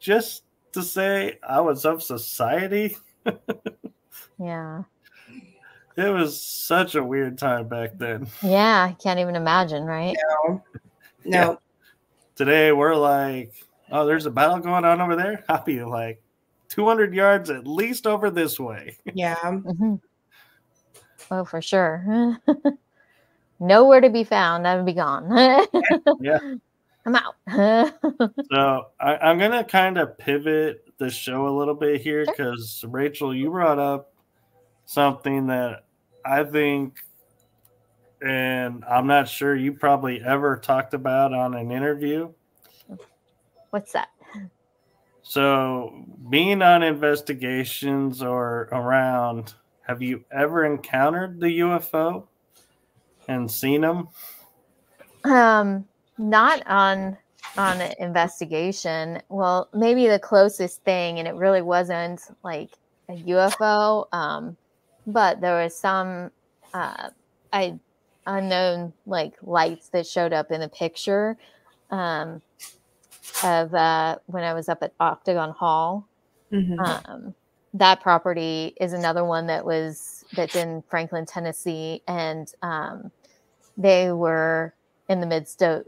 just to say I was of society? yeah. It was such a weird time back then. Yeah, I can't even imagine, right? Yeah. No. Yeah. Today we're like, oh, there's a battle going on over there. I'll be like 200 yards at least over this way. Yeah. hmm Oh, for sure. Nowhere to be found. I would be gone. Yeah. I'm out. So I, I'm gonna kind of pivot the show a little bit here Sure. because Rachel, you brought up something that I think, and I'm not sure you probably ever talked about on an interview. What's that? So, being on investigations or around, have you ever encountered the UFO and seen them? Um, not on on an investigation. Well, maybe the closest thing, and it really wasn't like a UFO. Um, but there was some uh, I unknown like lights that showed up in the picture um, of uh, when I was up at Octagon Hall. Mhm. Um, that property is another one that was that's in Franklin, Tennessee, and um, they were in the midst of,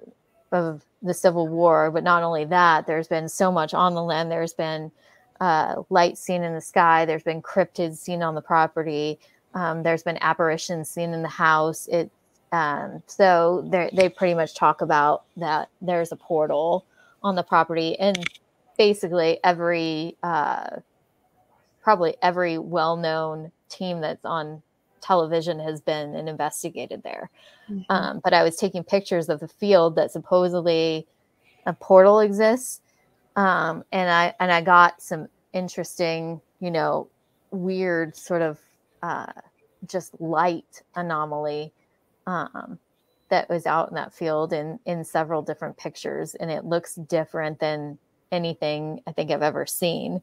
of the Civil War. But not only that, there's been so much on the land. There's been uh, lights seen in the sky. There's been cryptids seen on the property. Um, there's been apparitions seen in the house. It um, so they they pretty much talk about that there's a portal on the property, and basically every uh, probably every well-known team that's on television has been and investigated there. Mhm. Um, but I was taking pictures of the field that supposedly a portal exists, um, and I and I got some interesting, you know, weird sort of uh, just light anomaly um, that was out in that field in in several different pictures, and it looks different than anything I think I've ever seen.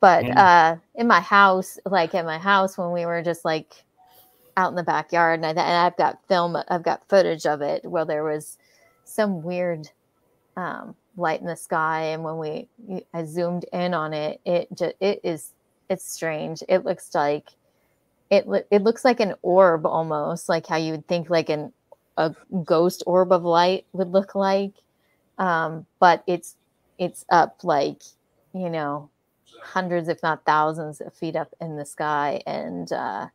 But uh, in my house, like in my house, when we were just like out in the backyard, and, I, and I've got film, I've got footage of it where there was some weird um, light in the sky, and when we I zoomed in on it, it just it is it's strange. It looks like it it looks like an orb almost, like how you would think like an a ghost orb of light would look like, um, but it's it's up like you know hundreds if not thousands of feet up in the sky. And uh,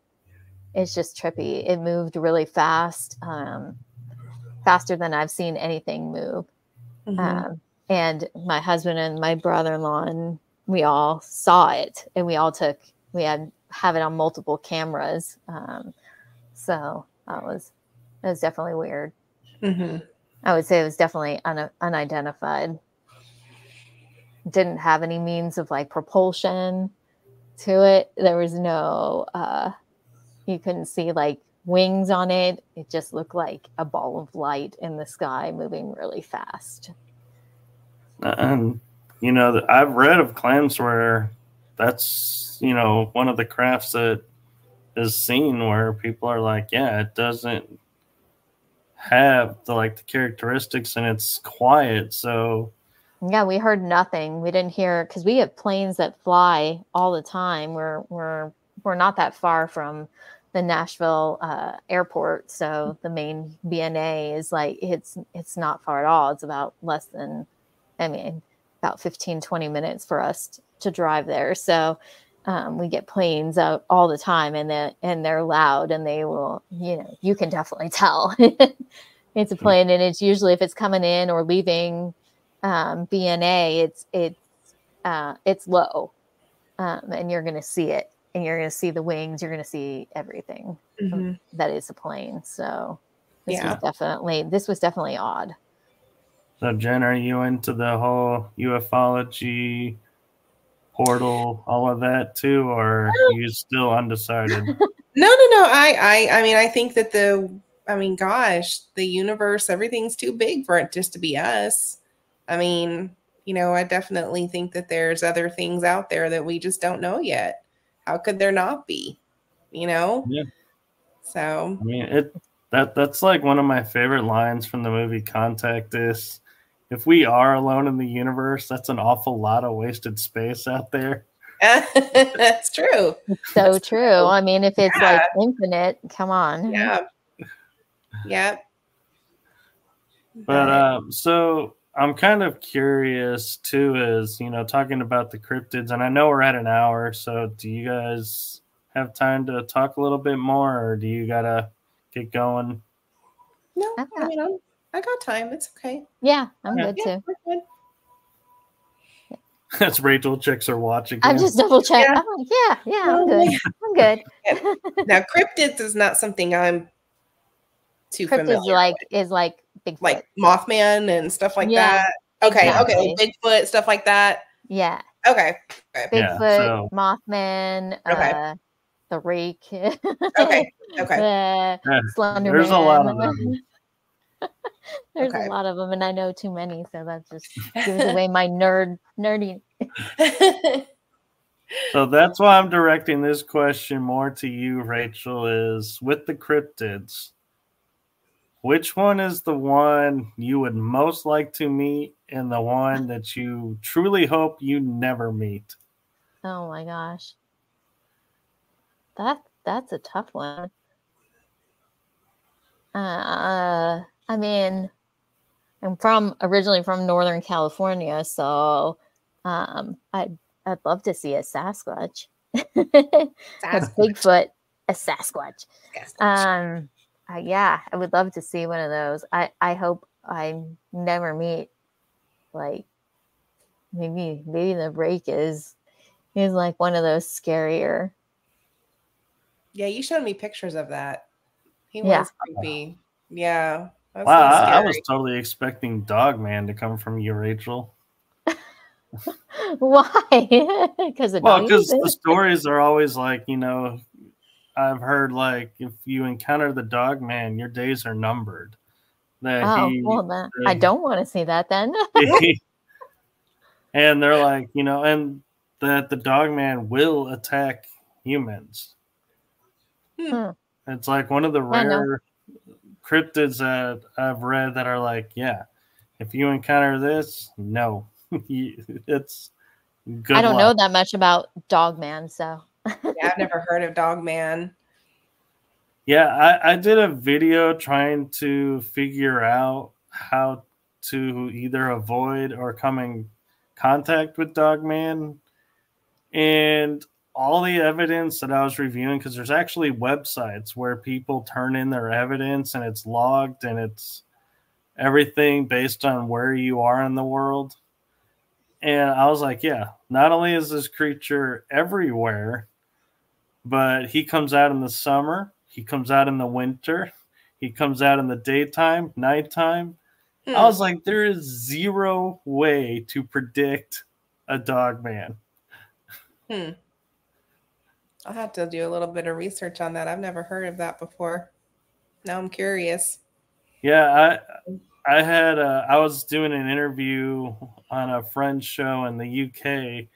it's just trippy. It moved really fast um, faster than i've seen anything move. Mhm. um, and my husband and my brother-in-law and we all saw it and we all took we had have it on multiple cameras. Um, so that was it was definitely weird. Mhm. i would say it was definitely un- unidentified. Didn't have any means of like propulsion to it. There was no uh you couldn't see like wings on it. It just looked like a ball of light in the sky moving really fast. And you know, I've read of claims where that's you know one of the crafts that is seen where people are like, yeah, it doesn't have the like the characteristics and it's quiet, so Yeah, we heard nothing. We didn't hear because we have planes that fly all the time. We're we're we're not that far from the Nashville uh, airport, so the main BNA is like it's it's not far at all. It's about less than, I mean, about 15, 20 minutes for us to drive there. So um, we get planes out all the time, and they and they're loud, and they will, you know, you can definitely tell it's a plane, and it's usually if it's coming in or leaving um, BNA, it's it's uh, it's low, um, and you're going to see it, and you're going to see the wings, you're going to see everything Mhm. that is a plane. So this Yeah. was definitely this was definitely odd. So, Jen, are you into the whole ufology portal, all of that too, or are you still undecided? No, no, no. I, I, I mean, I think that the, I mean, gosh, the universe, everything's too big for it just to be us. I mean, you know, I definitely think that there's other things out there that we just don't know yet. How could there not be? You know? Yeah. So, I mean, it that that's like one of my favorite lines from the movie Contact. Is if we are alone in the universe, that's an awful lot of wasted space out there. that's true. So That's true. true. I mean, if it's Yeah. like infinite, come on. Yeah. Yeah. But um, so I'm kind of curious too, is you know, talking about the cryptids, and I know we're at an hour, so do you guys have time to talk a little bit more, or do you gotta get going? No, I mean, I'm, I got time. It's okay. Yeah, I'm yeah. good yeah, too. Good. That's Rachel Chicks are watching. I'm just double checking. Yeah. Like, yeah, yeah, I'm good. I'm good. now, cryptids is not something I'm too cryptids familiar like with. is like Bigfoot. like Mothman and stuff like yeah, that. Okay, exactly. okay, Bigfoot stuff like that. Yeah. Okay. okay. Bigfoot, yeah, so. Mothman, okay. Uh, the Rake. okay. Okay. The yeah, Slender There's a lot of them. There's okay. a lot of them, and I know too many, so that just gives away my nerd nerdy. so that's why I'm directing this question more to you, Rachel. Is with the cryptids, which one is the one you would most like to meet, and the one that you truly hope you never meet? Oh my gosh, that that's a tough one. Uh, I mean, I'm from originally from Northern California, so um, I'd I'd love to see a Sasquatch. Sasquatch. a Bigfoot, a Sasquatch. Sasquatch. Um, uh, yeah, I would love to see one of those. I I hope I never meet like maybe maybe the Rake is is like one of those scarier. Yeah, you showed me pictures of that. He was yeah. creepy. Yeah. That's wow, I, I was totally expecting Dog Man to come from you, Rachel. Why? Because well, because the stories are always like you know, I've heard like if you encounter the Dog Man, your days are numbered. That oh, he, well, that, I don't want to see that then. and they're like, you know, and that the Dog Man will attack humans. Hmm. It's like one of the rare cryptids that I've read that are like, yeah, if you encounter this, no, it's good. I don't luck. know that much about Dogman, so yeah, I've never heard of Dogman. Yeah, I, I did a video trying to figure out how to either avoid or come in contact with Dogman. And all the evidence that I was reviewing, because there's actually websites where people turn in their evidence and it's logged and it's everything based on where you are in the world. And I was like, yeah, not only is this creature everywhere, but he comes out in the summer, he comes out in the winter, he comes out in the daytime, nighttime. Hmm. I was like, there is zero way to predict a dog man. Hmm. I'll have to do a little bit of research on that. I've never heard of that before. Now I'm curious. Yeah, I I had a, I was doing an interview on a friend's show in the UK,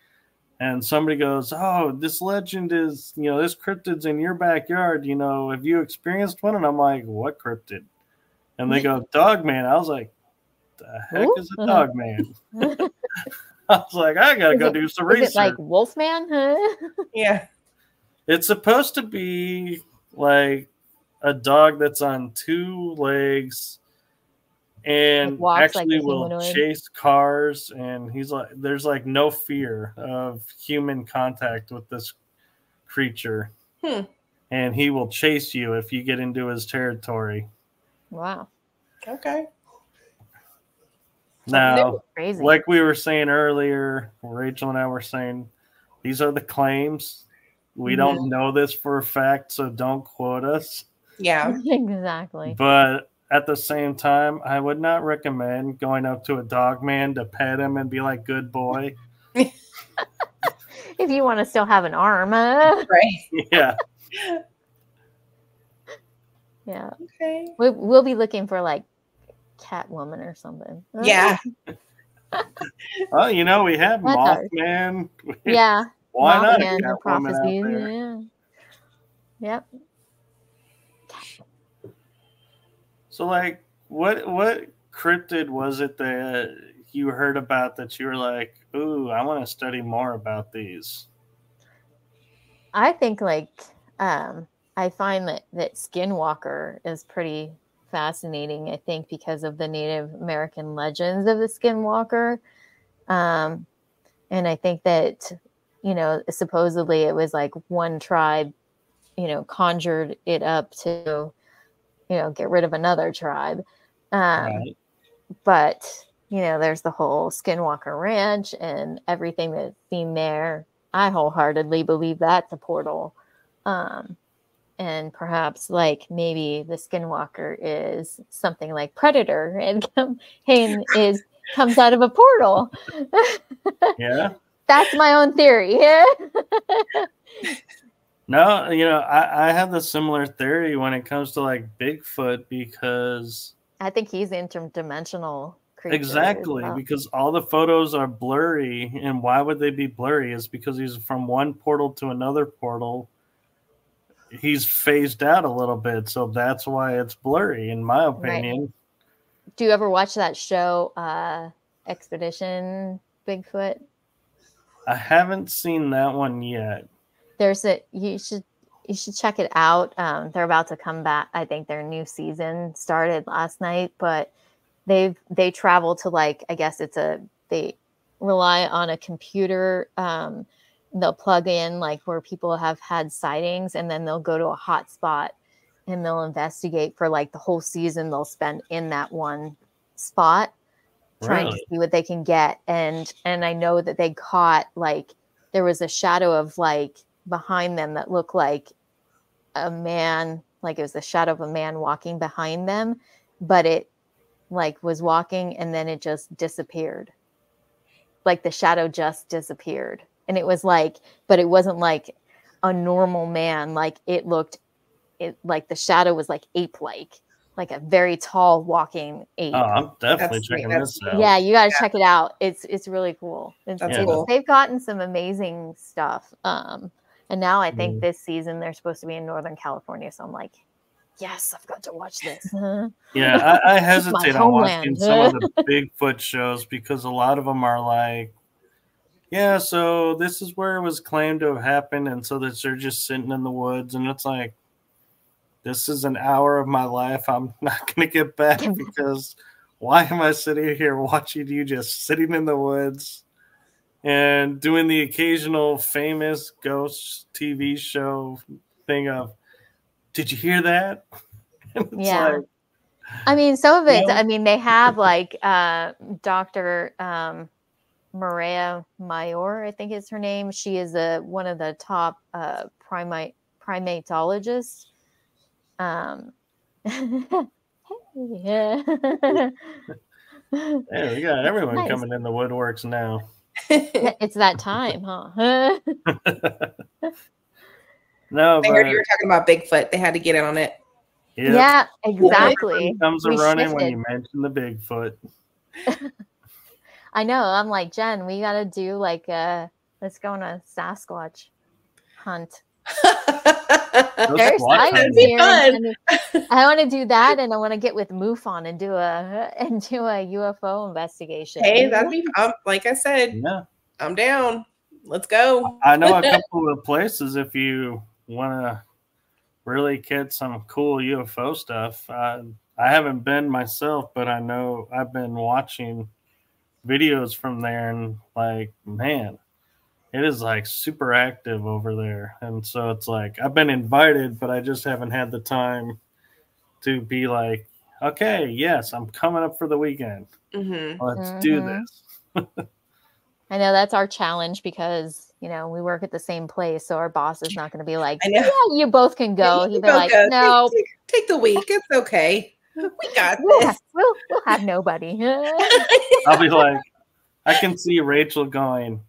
and somebody goes, "Oh, this legend is you know this cryptid's in your backyard. You know, have you experienced one?" And I'm like, "What cryptid?" And they go, "Dog man." I was like, "The heck Ooh. is a uh-huh. dog man?" I was like, "I gotta is go it, do some research." like Wolfman? Huh? yeah. It's supposed to be like a dog that's on two legs and like actually like will chase cars and he's like there's like no fear of human contact with this creature. Hmm. and he will chase you if you get into his territory. Wow. Okay. Now like we were saying earlier rachel and i were saying these are the claims we mm-hmm. don't know this for a fact, so don't quote us. Yeah, exactly. But at the same time, I would not recommend going up to a dog man to pet him and be like, "Good boy." if you want to still have an arm, uh... right? Yeah. Yeah. Okay. We, we'll be looking for like Catwoman or something. Yeah. well, you know, we have Mothman. yeah. Why not? The prophecies. Yeah. Yep. So, like, what what cryptid was it that you heard about that you were like, "Ooh, I want to study more about these"? I think like um, I find that that Skinwalker is pretty fascinating, I think, because of the Native American legends of the Skinwalker. Um, and I think that, you know, supposedly it was like one tribe, you know, conjured it up to, you know, get rid of another tribe. Um, right. But, you know, there's the whole Skinwalker Ranch and everything that's seen there. I wholeheartedly believe that's a portal. Um, and perhaps like maybe the skinwalker is something like predator and Hayne is comes out of a portal yeah that's my own theory no you know I, I have the similar theory when it comes to like bigfoot because i think he's interdimensional exactly well. because all the photos are blurry and why would they be blurry is because he's from one portal to another portal he's phased out a little bit, so that's why it's blurry, in my opinion. Right. Do you ever watch that show, uh, Expedition Bigfoot? I haven't seen that one yet. There's a you should you should check it out. Um, they're about to come back. I think their new season started last night, but they've they travel to like I guess it's a they rely on a computer um, they'll plug in like where people have had sightings and then they'll go to a hot spot and they'll investigate for like the whole season they'll spend in that one spot trying to see what they can get and and i know that they caught like there was a shadow of like behind them that looked like a man like it was the shadow of a man walking behind them but it like was walking and then it just disappeared. Like the shadow just disappeared and it was like but it wasn't like a normal man like it looked it like the shadow was like ape like like a very tall walking ape. Oh, I'm definitely that's, checking this out. Yeah, you got to yeah. check it out. It's it's really cool. It's, that's cool. They've gotten some amazing stuff. Um, and now I think mm. this season they're supposed to be in Northern California. So I'm like, yes, I've got to watch this. yeah, I, I hesitate on watching some of the Bigfoot shows because a lot of them are like yeah, so this is where it was claimed to have happened, and so that they're just sitting in the woods, and it's like, this is an hour of my life I'm not going to get back because why am I sitting here watching you just sitting in the woods and doing the occasional famous ghost TV show thing of, did you hear that? yeah. Like, I mean, some of it, you know? I mean, they have like uh, Dr. Um, Mireya Mayor, I think is her name. She is a one of the top uh, primate primatologists. Um, yeah. yeah, we got everyone nice. coming in the woodworks now. it's that time, huh? no, I heard you were talking about Bigfoot. They had to get in on it. Yep. Yeah, exactly. Comes a running when you mention the Bigfoot. I know. I'm like, Jen, we got to do like a, let's go on a Sasquatch hunt. There's here. I want to do that, and I want to get with MUFON and do a and do a UFO investigation. Hey, that'd be um, like I said. Yeah, I'm down. Let's go. I know a couple of places if you want to really get some cool UFO stuff. I I haven't been myself, but I know I've been watching videos from there and like man it is like super active over there and so it's like i've been invited but i just haven't had the time to be like okay yes i'm coming up for the weekend mm-hmm. let's mm-hmm. do this i know that's our challenge because you know we work at the same place so our boss is not going to be like yeah you both can go he'd be like go. no take, take, the week it's okay we got we'll this. Have, we'll, we'll have nobody. I'll be like, I can see Rachel going,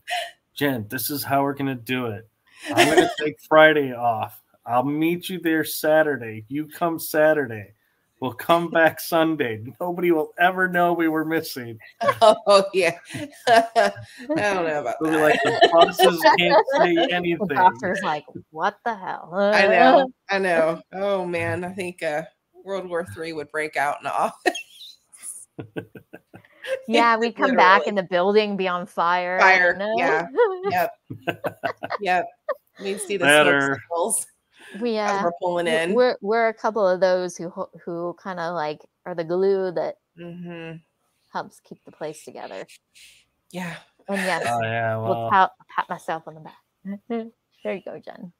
Jen, this is how we're going to do it. I'm going to take Friday off. I'll meet you there Saturday. You come Saturday. We'll come back Sunday. Nobody will ever know we were missing. Oh yeah, I don't know about we'll that. Like the bosses can't say anything. The doctor's like, "What the hell?" I know, I know. Oh man, I think uh, World War Three would break out in the office. Yeah, we'd come back and the building be on fire. Fire. Yeah. yep. yep. We'd see the smoke we as uh, we're pulling in. we're we're a couple of those who who kind of like are the glue that hmm helps keep the place together. Yeah. And yes, Oh yeah, we'll well, pat, pat myself on the back. there you go, Jen.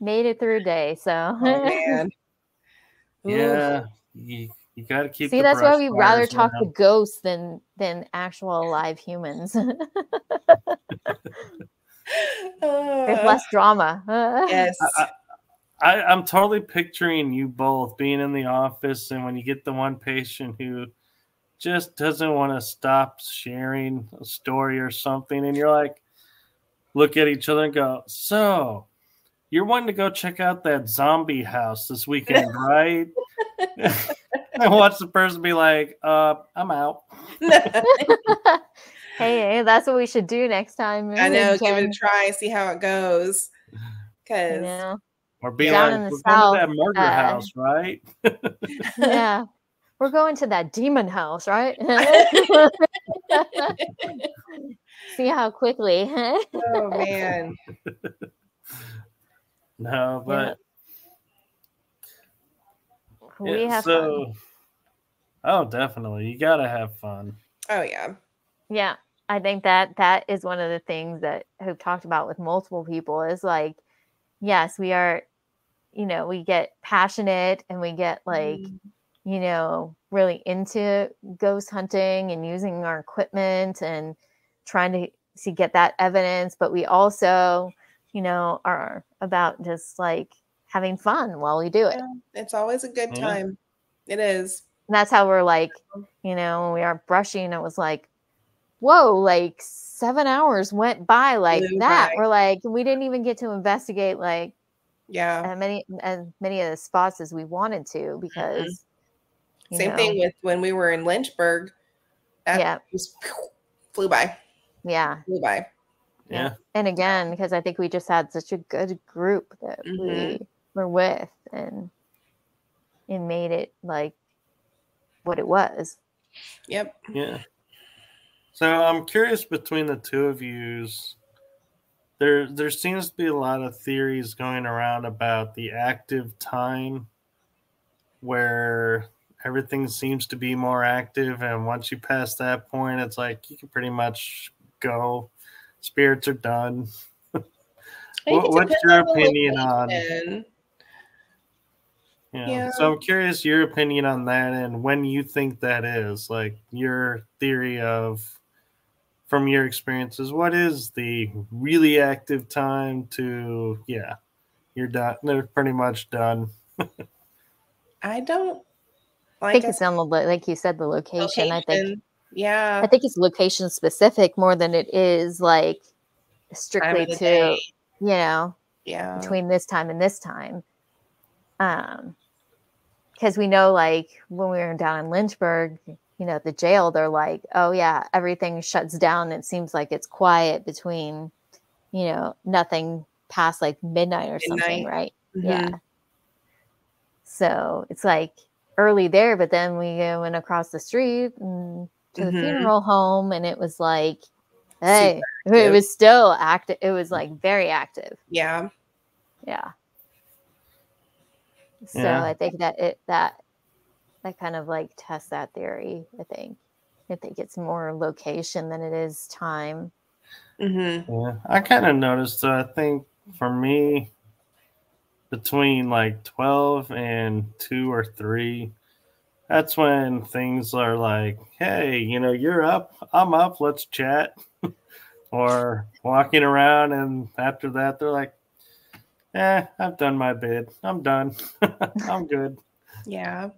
Made it through a day, so Oh, man. Yeah. You, you got to keep. see the that's why brush we rather fires talk to ghosts than than actual live humans. There's less drama. yes. I, I, I'm totally picturing you both being in the office, and when you get the one patient who just doesn't want to stop sharing a story or something, and you're like, look at each other and go, "So, you're wanting to go check out that zombie house this weekend, right?" and watch the person be like, "Uh, I'm out." hey, hey, that's what we should do next time. I know. Give it a Jen. try. See how it goes. You Because know? Or be Down like, in the "We're South, going to that murder uh, house, right?" yeah. We're going to that demon house, right? See how quickly. oh man. No, but we have so, fun. Oh, definitely. You gotta have fun. Oh yeah. Yeah. I think that that is one of the things that I've talked about with multiple people is like, yes, we are, you know, we get passionate and we get like, mm. you know, really into ghost hunting and using our equipment and trying to see get that evidence, but we also, you know, are about just like having fun while we do it. Yeah, It's always a good Yeah. time. It is. And that's how we're like, you know, when we are brushing, it was like, whoa, like seven hours went by like Flew that. by. We're like, we didn't even get to investigate like Yeah. as many as many of the spots as we wanted to because Mm-hmm. Same know, thing with when we were in Lynchburg. That Yeah. just flew by. yeah. Flew by. Yeah. And again, because I think we just had such a good group that Mhm. we were with and it made it like what it was. Yep. Yeah. So I'm curious between the two of yous. There there seems to be a lot of theories going around about the active time where everything seems to be more active and once you pass that point it's like you can pretty much go. Spirits are done. What- what's your opinion on- location. You know, Yeah. So I'm curious your opinion on that and when you think that is, like your theory of from your experiences, what is the really active time to yeah, you're done they're pretty much done. I don't I think I it's on the lo- like you said, the location. I think. Yeah. I think it's location specific more than it is like strictly to day. you know Yeah. between this time and this time. Um, because we know like when we were down in Lynchburg, you know, the jail, they're like, oh yeah, everything shuts down. It seems like it's quiet between, you know, nothing past like midnight or something, Midnight. right? Mhm. Yeah. So it's like early there, but then we uh, went across the street and to the Mhm. funeral home, and it was like, hey, it was still active. It was like very active. Yeah. Yeah. So Yeah. I think that it that that kind of like tests that theory. I think. I think it's more location than it is time. Mm-hmm. Yeah. I kind of noticed so I think for me between like 12 and 2 or 3 that's when things are like hey you know you're up i'm up let's chat or walking around and after that they're like eh i've done my bid i'm done i'm good Yeah.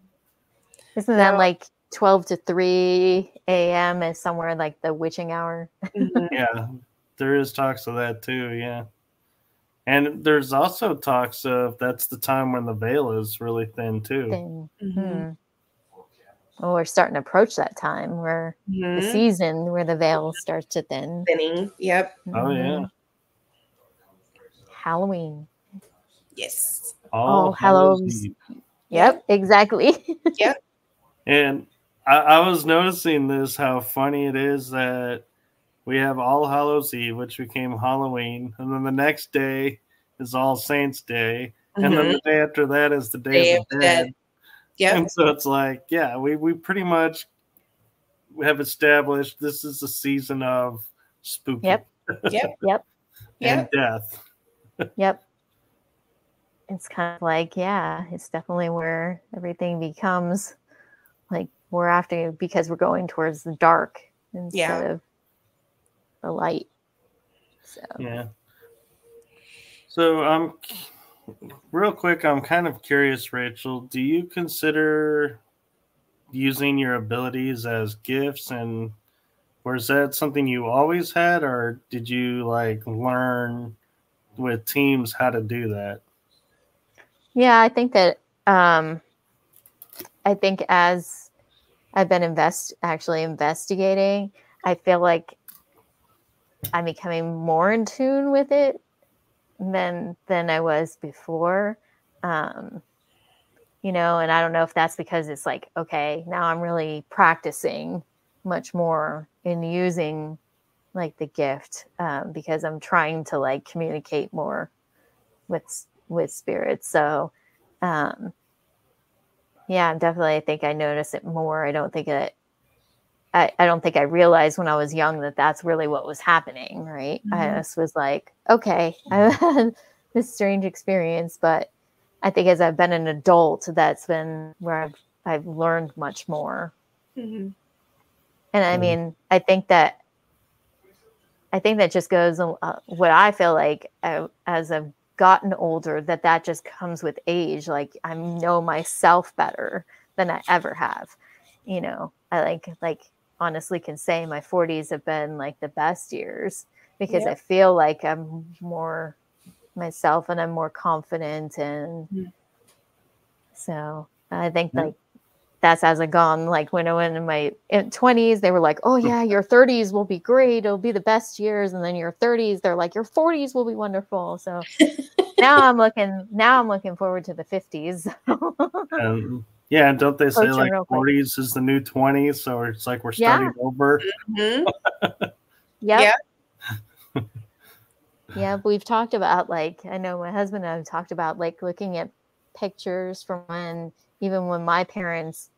Isn't that No. like twelve to three a.m. is somewhere like the witching hour? Mhm. yeah there is talks of that too yeah and there's also talks of that's the time when the veil is really thin too Then Mhm. hmm. well, we're starting to approach that time where the Mhm. season where the veil starts to thin. Thinning. Yep. oh yeah Mhm. Halloween. Yes. all Oh, Hallows. Eve. Yep, exactly. Yep. And I, I was noticing this how funny it is that we have All Hallows Eve, which became Halloween, and then the next day is All Saints Day, mm-hmm. and then mm-hmm. the day after that is the Day, day of the Dead. Yeah, and so it's like, yeah, we we pretty much have established this is the season of spooky. Yep. Yep. yep. And yep. death. yep. It's kind of like, yeah, it's definitely where everything becomes like we're after because we're going towards the dark instead yeah. of the light. So yeah. So um real quick, I'm kind of curious, Rachel. Do you consider using your abilities as gifts and was that something you always had or did you like learn with teams how to do that? Yeah, I think that um I think as I've been invest actually investigating, I feel like I'm becoming more in tune with it than than I was before. Um, you know, and I don't know if that's because it's like, okay, now I'm really practicing much more in using like the gift um, because I'm trying to like communicate more with with spirits. So, um, yeah, definitely. I think I notice it more. I don't think that I, I don't think I realized when I was young that that's really what was happening, right? Mm-hmm. I just was like, okay, I had this strange experience, but I think as I've been an adult, that's been where I've I've learned much more. Mm-hmm. And I mm-hmm. mean, I think that I think that just goes uh, what I feel like uh, as I've gotten older that that just comes with age. Like I know myself better than I ever have. You know, I like like honestly can say my 40s have been like the best years because I feel like I'm more myself and I'm more confident and mm-hmm. so I think like that's as I've gone like when I went in my 20s they were like oh yeah your 30s will be great it'll be the best years and then your 30s they're like your 40s will be wonderful so now I'm looking now I'm looking forward to the 50s um, yeah, don't they say like forties is the new twenties? So it's like we're starting yeah. over. Mm-hmm. yep. Yeah. yeah, we've talked about like I know my husband and I have talked about like looking at pictures from when even when my parents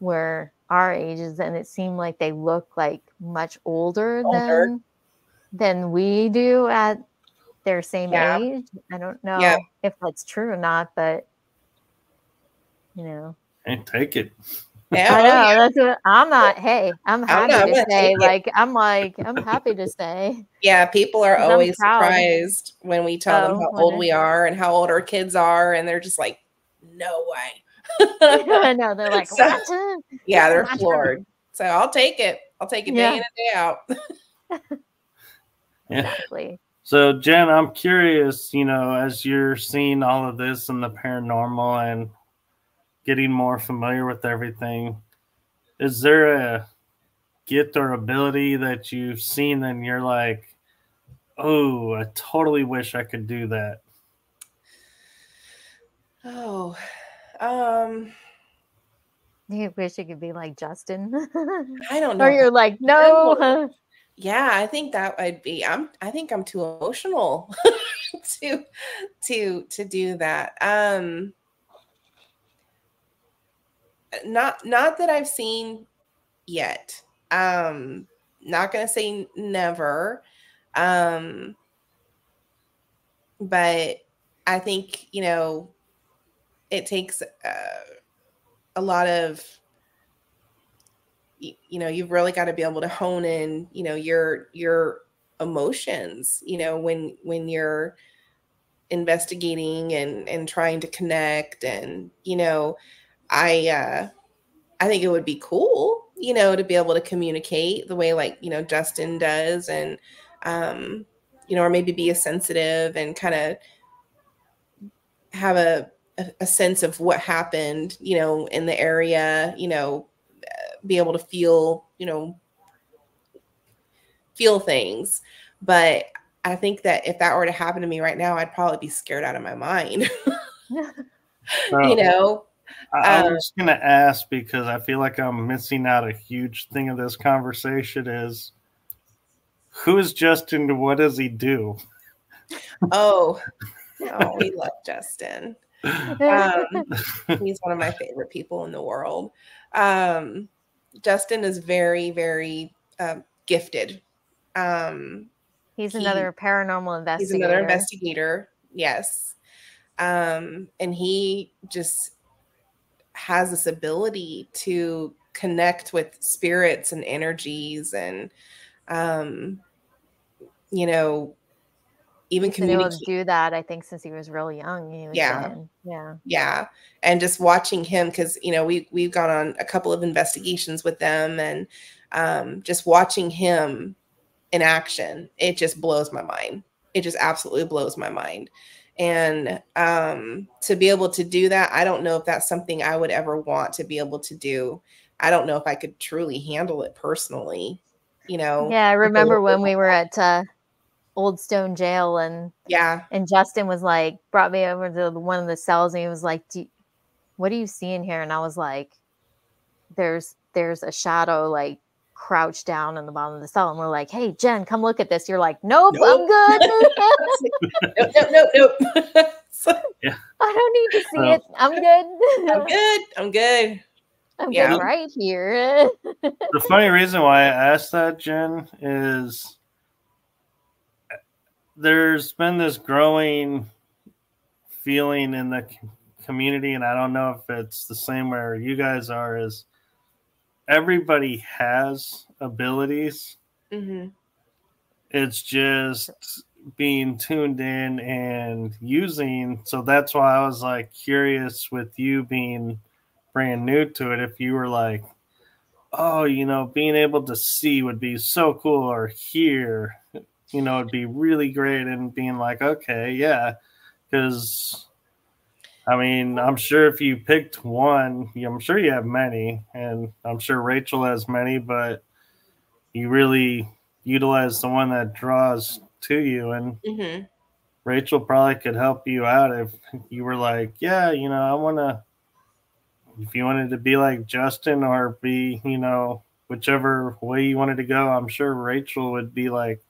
were our ages and it seemed like they look like much older, older. than than we do at their same yeah. age. I don't know yeah. if that's true or not, but you know and take it. Yeah, I know. Oh, yeah. That's what I'm not. Hey, I'm happy I'm to say. Like, I'm like, I'm happy to say. Yeah, people are always surprised when we tell oh, them how old we are and how old our kids are, and they're just like, "No way." I know. They're like, so, yeah, they're floored. So I'll take it. I'll take it yeah. day in and day out. yeah. Exactly. So, Jen, I'm curious, you know, as you're seeing all of this and the paranormal and getting more familiar with everything. Is there a gift or ability that you've seen and you're like, oh, I totally wish I could do that? Oh, um, you wish it could be like Justin. I don't know. Or you're like, no. Yeah, I think that would be. I'm. I think I'm too emotional to to to do that. Um, not not that I've seen yet. Um, not gonna say never. Um, but I think you know it takes uh, a lot of you, you know you've really got to be able to hone in you know your your emotions you know when when you're investigating and and trying to connect and you know I uh I think it would be cool, you know, to be able to communicate the way like, you know, Justin does and um, you know, or maybe be a sensitive and kind of have a, a, a sense of what happened, you know, in the area, you know, be able to feel, you know, feel things. But I think that if that were to happen to me right now, I'd probably be scared out of my mind. you know, I, uh, was going to ask because I feel like I'm missing out a huge thing of this conversation is who is Justin? What does he do? Oh, oh, we love Justin. Um, he's one of my favorite people in the world. Um, Justin is very, very um, gifted. Um, he's he, another paranormal investigator. He's another investigator. Yes. Um, and he just has this ability to connect with spirits and energies and um you know even communicate do that i think since he was really young was yeah yeah yeah and just watching him because you know we we've gone on a couple of investigations with them and um just watching him in action it just blows my mind it just absolutely blows my mind and um to be able to do that i don't know if that's something i would ever want to be able to do I don't know if I could truly handle it personally. You know. Yeah, I remember when we were at uh, Old Stone Jail and yeah, and Justin was like brought me over to one of the cells and he was like, do, "What are you seeing here?" And I was like, "There's there's a shadow like crouched down in the bottom of the cell." And we're like, "Hey, Jen, come look at this." You're like, "Nope, nope. I'm good." nope, nope, nope, nope. yeah. I don't need to see it. I'm good. I'm good. I'm good. I'm yeah. right here. the funny reason why I asked that, Jen, is there's been this growing feeling in the community, and I don't know if it's the same where you guys are. Is everybody has abilities? Mm-hmm. It's just being tuned in and using. So that's why I was like curious with you being brand new to it, if you were like, oh, you know, being able to see would be so cool, or hear, you know, it'd be really great, and being like, okay, yeah, because I mean, I'm sure if you picked one, I'm sure you have many, and I'm sure Rachel has many, but you really utilize the one that draws to you. And mm-hmm. Rachel probably could help you out if you were like, yeah, you know, I want to if you wanted to be like Justin or be, you know, whichever way you wanted to go, I'm sure Rachel would be like,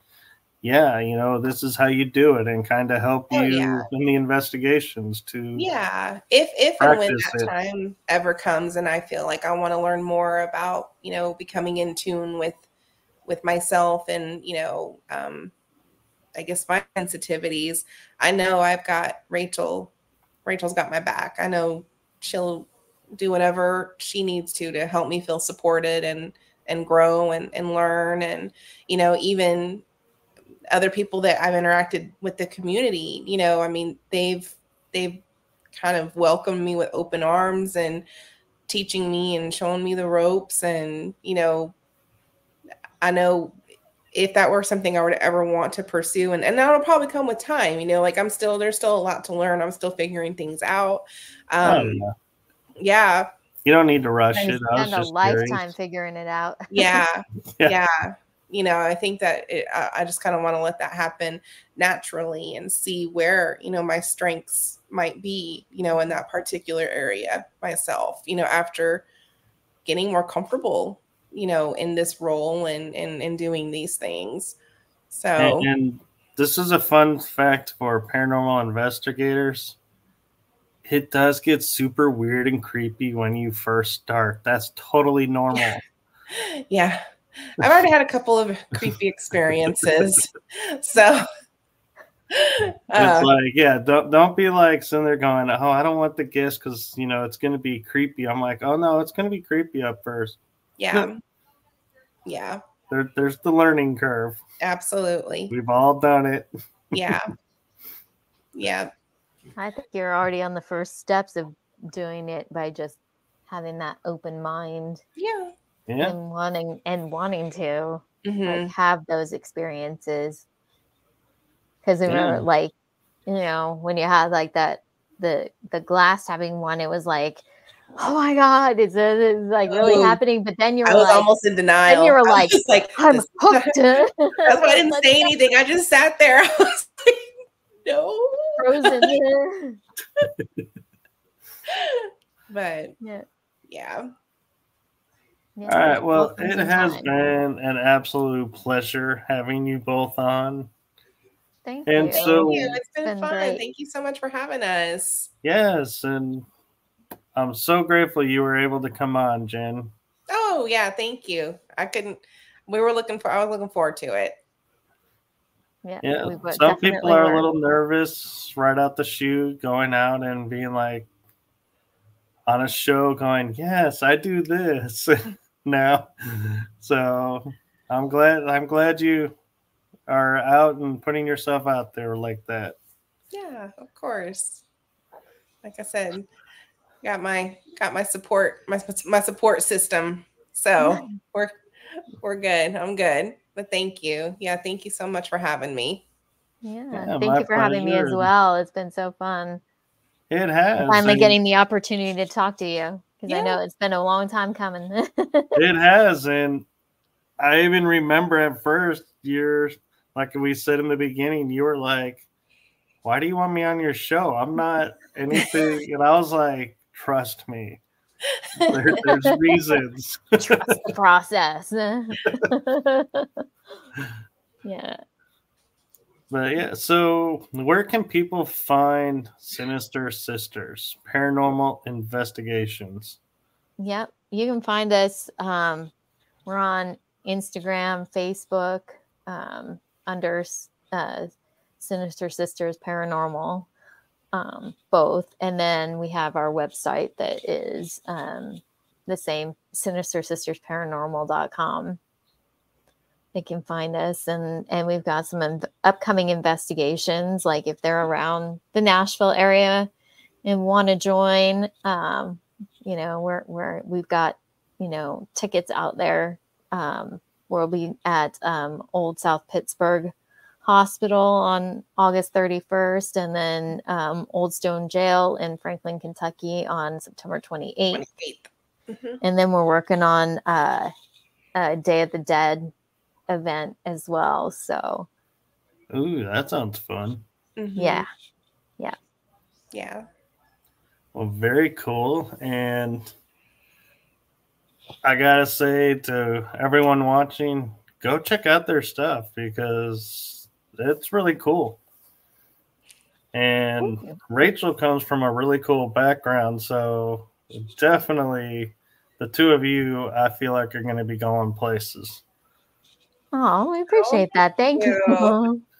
yeah, you know, this is how you do it and kind of help oh, you yeah. in the investigations to Yeah. If if and when that it. time ever comes and I feel like I want to learn more about, you know, becoming in tune with with myself and, you know, um I guess my sensitivities, I know I've got Rachel Rachel's got my back. I know she'll do whatever she needs to to help me feel supported and and grow and, and learn and you know even other people that I've interacted with the community you know I mean they've they've kind of welcomed me with open arms and teaching me and showing me the ropes and you know I know if that were something I would ever want to pursue and, and that'll probably come with time you know like I'm still there's still a lot to learn I'm still figuring things out um, oh, yeah yeah. You don't need to rush it. I spend a lifetime curious. figuring it out. yeah. yeah. yeah. You know, I think that it, I just kind of want to let that happen naturally and see where, you know, my strengths might be, you know, in that particular area myself, you know, after getting more comfortable, you know, in this role and and, and doing these things. So and, and this is a fun fact for paranormal investigators it does get super weird and creepy when you first start. That's totally normal. yeah. I've already had a couple of creepy experiences. so it's uh, like, yeah, don't don't be like sitting there going, Oh, I don't want the gifts because you know it's gonna be creepy. I'm like, oh no, it's gonna be creepy at first. Yeah. yeah. There, there's the learning curve. Absolutely. We've all done it. yeah. Yeah. I think you're already on the first steps of doing it by just having that open mind. Yeah. Yeah. And wanting and wanting to mm-hmm. like have those experiences. Cause remember, yeah. like, you know, when you had like that the the glass having one, it was like, oh my god, it's, it's like really oh, happening. But then you're I was like, almost in denial. Then you were like, like I'm hooked. That's why I didn't say anything. I just sat there. I was like, no. Frozen. here but yeah. Yeah. Yeah, All right. Well, it has time. been an absolute pleasure having you both on. Thank And you. so- Thank you. It's been, been fun. great. Thank you so much for having us. Yes, and I'm so grateful you were able to come on, Jen. Oh yeah, thank you. I couldn't. We were looking for. I was looking forward to it. yeah, Yeah, we would some people are were. a little nervous right out the shoot, going out and being like on a show, going, "Yes, I do this now." So I'm glad. I'm glad you are out and putting yourself out there like that. Yeah, of course. Like I said, got my got my support my my support system. So we're we're good. I'm good. But thank you. Yeah, thank you so much for having me. Yeah, Yeah, thank you for having me as well. It's been so fun. It has Finally and getting the opportunity to talk to you because I know it's been a long time coming. It has, and I even remember at first you're like we said in the beginning, you were like, "Why do you want me on your show? I'm not anything." and I was like, "Trust me, there, there's reasons." Trust the process. yeah. But yeah, so where can people find Sinister Sisters Paranormal Investigations? Yep. You can find us. Um, we're on Instagram, Facebook, um, under uh, Sinister Sisters Paranormal, um, both. And then we have our website that is um, the same Sinister Sisters Paranormal.com. They can find us, and and we've got some in- upcoming investigations. Like if they're around the Nashville area and want to join, um, you know we're we're we've got you know tickets out there um we'll be at um old south pittsburg hospital on august 31st and then um old stone jail in franklin kentucky on september 28th 28th. Mhm. and then we're working on uh a day of the dead event as well so Ooh, that sounds fun. Mhm. yeah Yeah. Well, very cool. And I gotta say to everyone watching, go check out their stuff because it's really cool. And Rachel comes from a really cool background, so definitely the two of you, I feel like are going to be going places. Oh we appreciate that thank you you.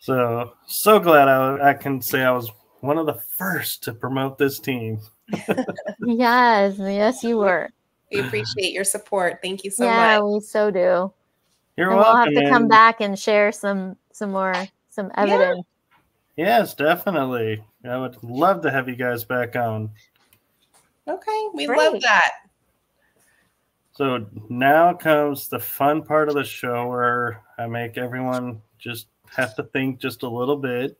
So so glad I, I can say I was one of the first to promote this team. yes yes you were We appreciate your support. Thank you so yeah much. Yeah, we so do You're and we'll have welcome. to come back and share some some more some evidence. Yes, definitely. I would love to have you guys back on. Okay. We Great. love that. So now comes the fun part of the show where I make everyone just have to think just a little bit.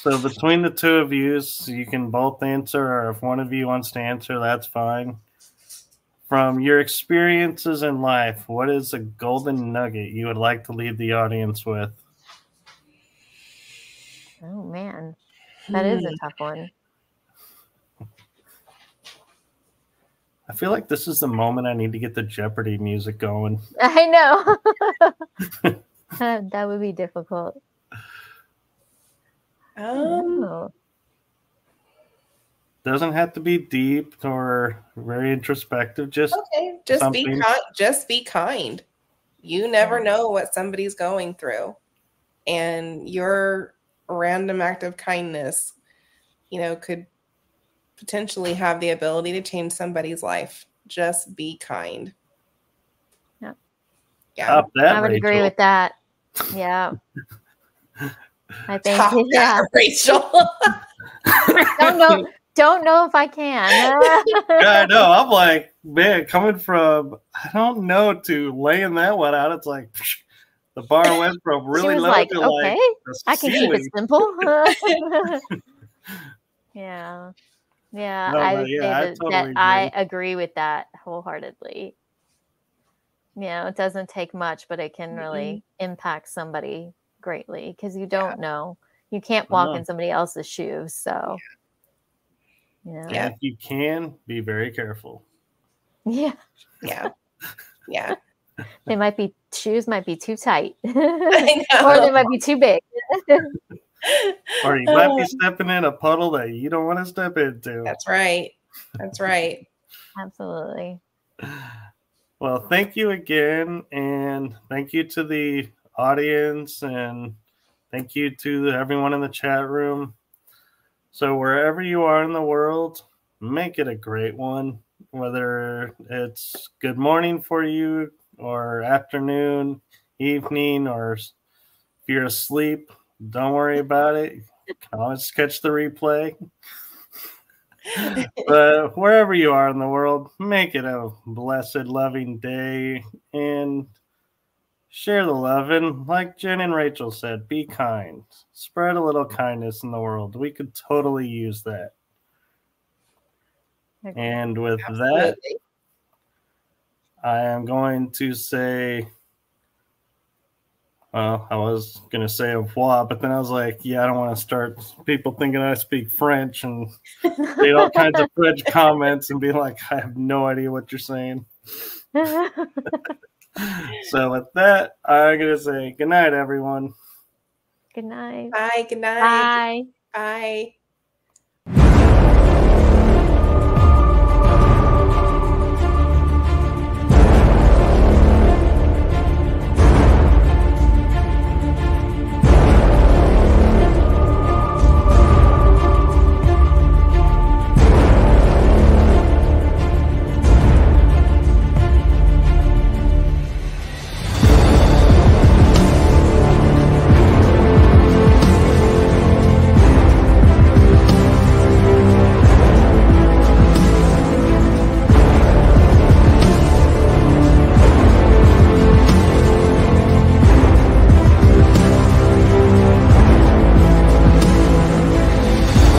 So between the two of you, you can both answer, or if one of you wants to answer, that's fine. From your experiences in life, what is a golden nugget you would like to leave the audience with? Oh man, that is Hmm. a tough one. I feel like this is the moment I need to get the Jeopardy music going. I know. that would be difficult. Um, Oh, Doesn't have to be deep or very introspective. Just okay. Just be kind. Just be kind. You never know what somebody's going through, and your random act of kindness, you know, could potentially have the ability to change somebody's life. Just be kind. Yep. Yeah. That, I would agree with that. Yeah. I think Top yeah. that, Rachel. Don't know don't know if I can. Yeah, I know. I'm like, man, coming from I don't know to laying that one out. It's like the bar went from really she low like, to okay, like I can keep it simple. yeah. Yeah, No, I but would yeah, say I that, totally that I agree with that wholeheartedly. You know, it doesn't take much, but it can really impact somebody greatly because you don't know. You can't walk Uh-huh. in somebody else's shoes. So, you know, And Yeah. if you can, be very careful. yeah. yeah. Yeah. they might be shoes might be too tight, or they might be too big. or you might be um, stepping in a puddle that you don't want to step into. That's right. That's right. Absolutely. Well, thank you again, and thank you to the audience, and thank you to everyone in the chat room. So, wherever you are in the world, make it a great one, whether it's good morning for you, or afternoon, evening, or if you're asleep, don't worry about it. You can always catch the replay. but wherever you are in the world, make it a blessed, loving day and share the love. And like Jenn and Rachel said, be kind. Spread a little kindness in the world. We could totally use that. And with Absolutely. that, I am going to say, well, I was going to say au revoir, but then I was like, yeah, I don't want to start people thinking I speak French and read all kinds of French comments and be like, I have no idea what you're saying. so with that, I'm going to say good night, everyone. Good night. Bye. Good night. Bye. Bye.